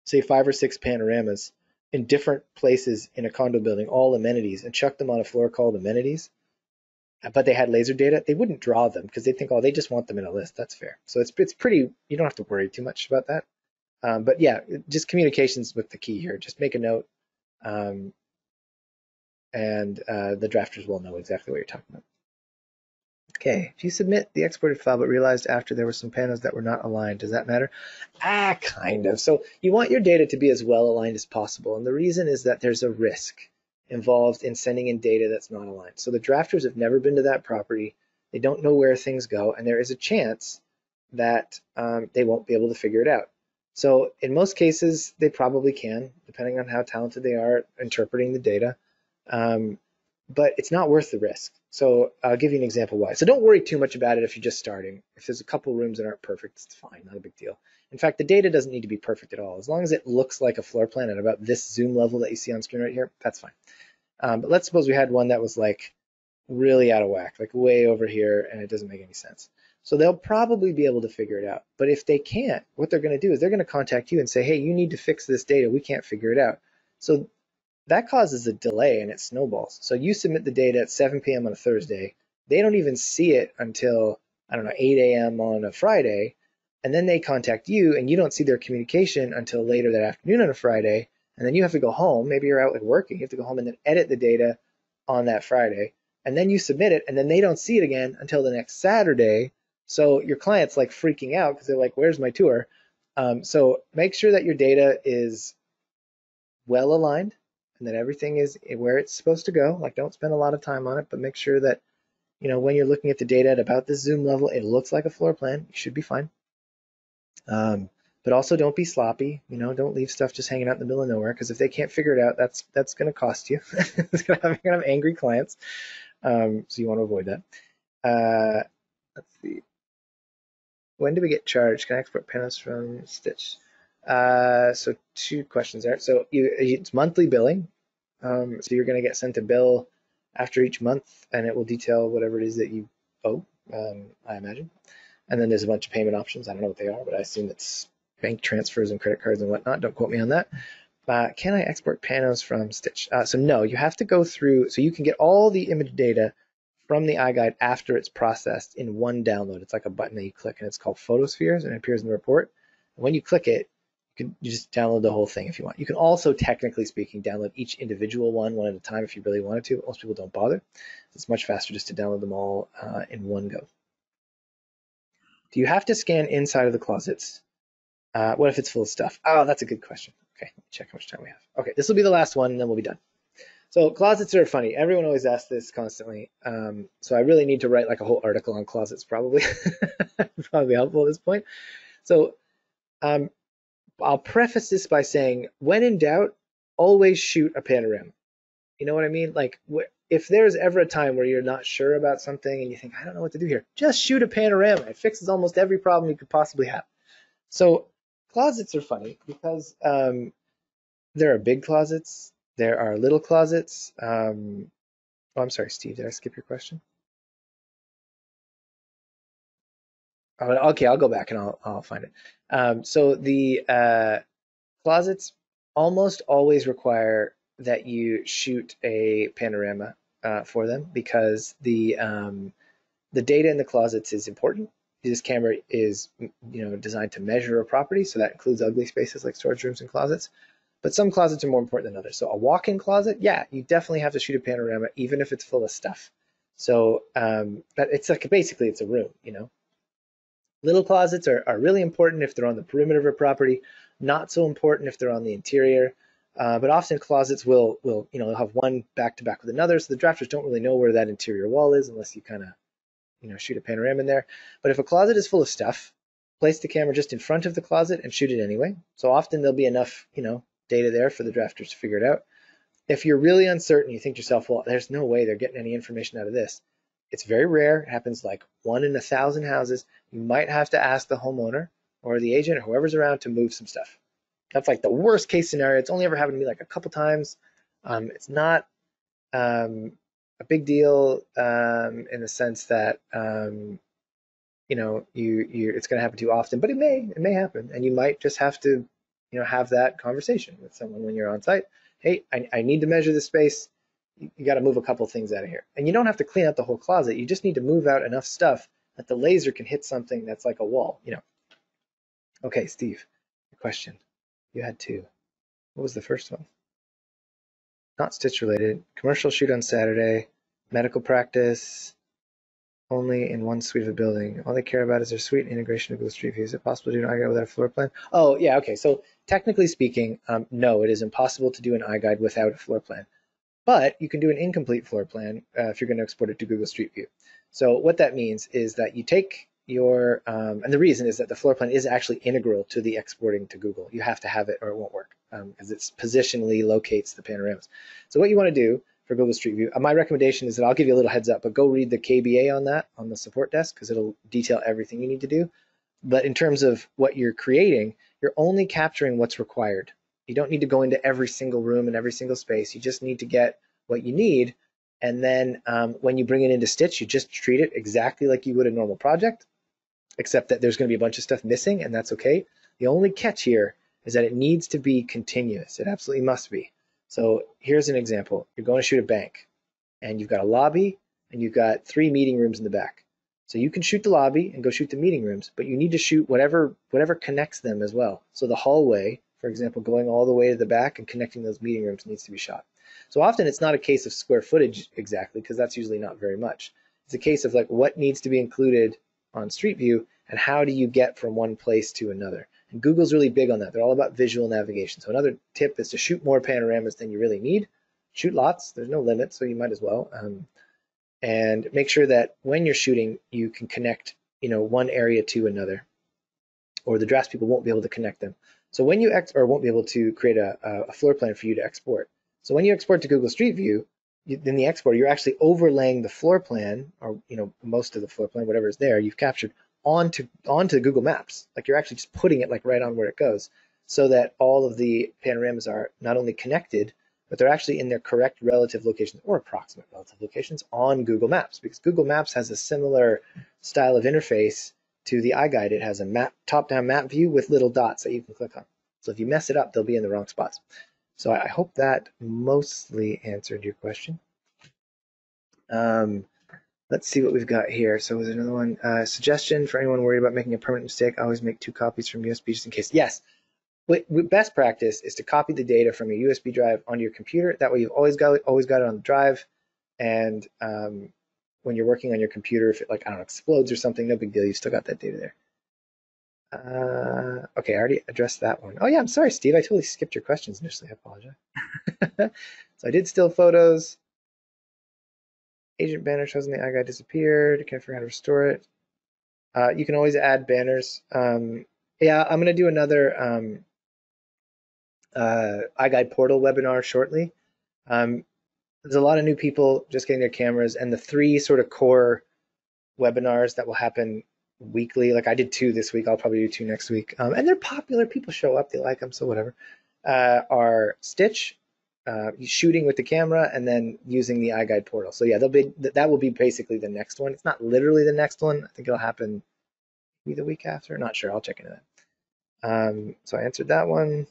say, five or six panoramas in different places in a condo building, all amenities, and chuck them on a floor called amenities, but they had laser data, they wouldn't draw them because they think, oh, they just want them in a list. That's fair. So it's it's pretty. You don't have to worry too much about that. Um, but yeah, just communications with the key here. Just make a note, um, and uh, the drafters will know exactly what you're talking about. Okay, if you submit the exported file but realized after there were some panos that were not aligned, does that matter? Ah, kind of. So you want your data to be as well aligned as possible. And the reason is that there's a risk involved in sending in data that's not aligned. So the drafters have never been to that property. They don't know where things go. And there is a chance that um, they won't be able to figure it out. So in most cases, they probably can, depending on how talented they are interpreting the data. Um, but it's not worth the risk. So I'll give you an example why. So don't worry too much about it if you're just starting. If there's a couple rooms that aren't perfect, it's fine, not a big deal. In fact, the data doesn't need to be perfect at all. As long as it looks like a floor plan at about this zoom level that you see on screen right here, that's fine. Um, but let's suppose we had one that was like really out of whack, like way over here, and it doesn't make any sense. So they'll probably be able to figure it out. But if they can't, what they're going to do is they're going to contact you and say, hey, you need to fix this data. We can't figure it out. So that causes a delay and it snowballs. So you submit the data at 7 p.m. on a Thursday. They don't even see it until, I don't know, 8 a.m. on a Friday. And then they contact you and you don't see their communication until later that afternoon on a Friday. And then you have to go home. Maybe you're out like working. You have to go home and then edit the data on that Friday. And then you submit it and then they don't see it again until the next Saturday. So your client's like freaking out because they're like, where's my tour? Um, so make sure that your data is well aligned and that everything is where it's supposed to go. Like don't spend a lot of time on it, but make sure that, you know, when you're looking at the data at about this zoom level, it looks like a floor plan. You should be fine. Um, but also don't be sloppy. You know, don't leave stuff just hanging out in the middle of nowhere because if they can't figure it out, that's that's going to cost you. it's going to have, have angry clients. Um, so you want to avoid that. Uh, let's see. When do we get charged? Can I export panos from Stitch? Uh, so two questions there. So you, it's monthly billing. Um, so you're going to get sent a bill after each month, and it will detail whatever it is that you owe. Um, I imagine. And then there's a bunch of payment options. I don't know what they are, but I assume it's bank transfers and credit cards and whatnot. Don't quote me on that. Uh, can I export panos from Stitch? Uh, so no, you have to go through. So you can get all the image data from the iGuide after it's processed in one download. It's like a button that you click, and it's called Photospheres, and it appears in the report. And when you click it, can you just download the whole thing if you want. You can also, technically speaking, download each individual one one at a time if you really wanted to. But most people don't bother. It's much faster just to download them all uh, in one go. Do you have to scan inside of the closets? Uh, what if it's full of stuff? Oh, that's a good question. Okay, let me check how much time we have. Okay, this will be the last one, and then we'll be done. So closets are funny. Everyone always asks this constantly. Um, so I really need to write like a whole article on closets, probably. probably helpful at this point. So um, I'll preface this by saying, when in doubt, always shoot a panorama. You know what I mean? Like, if there's ever a time where you're not sure about something and you think, I don't know what to do here, just shoot a panorama. It fixes almost every problem you could possibly have. So closets are funny because um, there are big closets, there are little closets. Um, oh, I'm sorry, Steve, did I skip your question? Okay, I'll go back and I'll, I'll find it. Um, so the uh, closets almost always require that you shoot a panorama uh, for them because the um, the data in the closets is important. This camera is you know designed to measure a property, so that includes ugly spaces like storage rooms and closets. But some closets are more important than others. So a walk-in closet, yeah, you definitely have to shoot a panorama, even if it's full of stuff. So um, it's like basically it's a room, you know. Little closets are, are really important if they're on the perimeter of a property, not so important if they're on the interior. Uh, but often closets will will you know have one back to back with another, so the drafters don't really know where that interior wall is unless you kind of you know shoot a panorama in there. But if a closet is full of stuff, place the camera just in front of the closet and shoot it anyway. So often there'll be enough you know data there for the drafters to figure it out. If you're really uncertain, you think to yourself, well, there's no way they're getting any information out of this. It's very rare. It happens like one in a thousand houses. You might have to ask the homeowner or the agent or whoever's around to move some stuff. That's like the worst case scenario. It's only ever happened to me like a couple times. Um, it's not um, a big deal um, in the sense that um, you know you you it's going to happen too often, but it may it may happen, and you might just have to you know have that conversation with someone when you're on site hey, I, I need to measure the space. You, got to move a couple things out of here. And you don't have to clean out the whole closet. You just need to move out enough stuff that the laser can hit something that's like a wall, you know. Okay, Steve, a question. You had two. What was the first one? Not stitch related. Commercial shoot on Saturday. Medical practice only in one suite of a building. All they care about is their suite integration of Google Street View. Is it possible to do an iGuide without a floor plan? Oh, yeah, okay. So technically speaking, um, no, it is impossible to do an iGuide without a floor plan. But you can do an incomplete floor plan uh, if you're going to export it to Google Street View. So what that means is that you take your, um, and the reason is that the floor plan is actually integral to the exporting to Google. You have to have it or it won't work because um, it positionally locates the panoramas. So what you want to do for Google Street View. Uh, my recommendation is that I'll give you a little heads up, but go read the KBA on that on the support desk because it'll detail everything you need to do. But in terms of what you're creating, you're only capturing what's required. You don't need to go into every single room and every single space. You just need to get what you need. And then um, when you bring it into Stitch, you just treat it exactly like you would a normal project, except that there's going to be a bunch of stuff missing, and that's okay. The only catch here is that it needs to be continuous. It absolutely must be. So here's an example. You're going to shoot a bank and you've got a lobby and you've got three meeting rooms in the back. So you can shoot the lobby and go shoot the meeting rooms, but you need to shoot whatever whatever connects them as well. So the hallway, for example, going all the way to the back and connecting those meeting rooms needs to be shot. So often it's not a case of square footage exactly because that's usually not very much. It's a case of like what needs to be included on Street View and how do you get from one place to another. And Google's really big on that. They're all about visual navigation. So another tip is to shoot more panoramas than you really need. Shoot lots. There's no limit, so you might as well. Um, and make sure that when you're shooting, you can connect, you know, one area to another, or the drafts people won't be able to connect them. So when you ex or won't be able to create a, a floor plan for you to export. So when you export to Google Street View, in the export, you're actually overlaying the floor plan, or you know, most of the floor plan, whatever is there, you've captured onto onto Google Maps. Like you're actually just putting it like right on where it goes, so that all of the panoramas are not only connected, but they're actually in their correct relative locations or approximate relative locations on Google Maps. Because Google Maps has a similar style of interface to the iGuide. It has a map top-down map view with little dots that you can click on. So if you mess it up, they'll be in the wrong spots. So I hope that mostly answered your question. Um, Let's see what we've got here. So was another one. Uh, suggestion for anyone worried about making a permanent mistake, always make two copies from USB just in case. Yes. best practice is to copy the data from your USB drive onto your computer. That way you've always got always got it on the drive. And um, when you're working on your computer, if it like, I don't know, explodes or something, no big deal. You've still got that data there. Uh, okay, I already addressed that one. Oh yeah, I'm sorry, Steve. I totally skipped your questions initially. I apologize. so I did still photos. Agent banner shows in the iGuide disappeared. Can't figure out how to restore it. Uh, you can always add banners. Um, yeah, I'm going to do another um, uh, iGuide portal webinar shortly. Um, there's a lot of new people just getting their cameras, and the three sort of core webinars that will happen weekly. Like I did two this week, I'll probably do two next week. Um, and they're popular. People show up, they like them, so whatever. Uh, are Stitch uh, shooting with the camera and then using the iGuide portal. So yeah, they'll be that will be basically the next one. It's not literally the next one. I think it'll happen maybe the week after. Not sure. I'll check into that. Um, so I answered that one.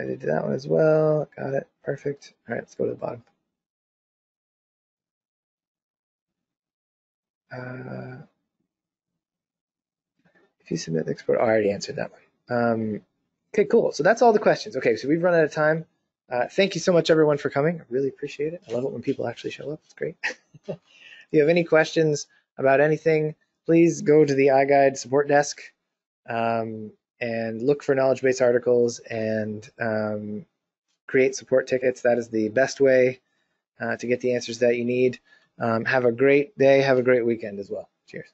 I did that one as well. Got it. Perfect. All right, let's go to the bottom. Uh, if you submit the export, oh, I already answered that one. Um, Okay, cool. So that's all the questions. Okay, so we've run out of time. Uh, thank you so much, everyone, for coming. I really appreciate it. I love it when people actually show up. It's great. if you have any questions about anything, please go to the iGuide support desk um, and look for knowledge base articles and um, create support tickets. That is the best way uh, to get the answers that you need. Um, have a great day. Have a great weekend as well. Cheers.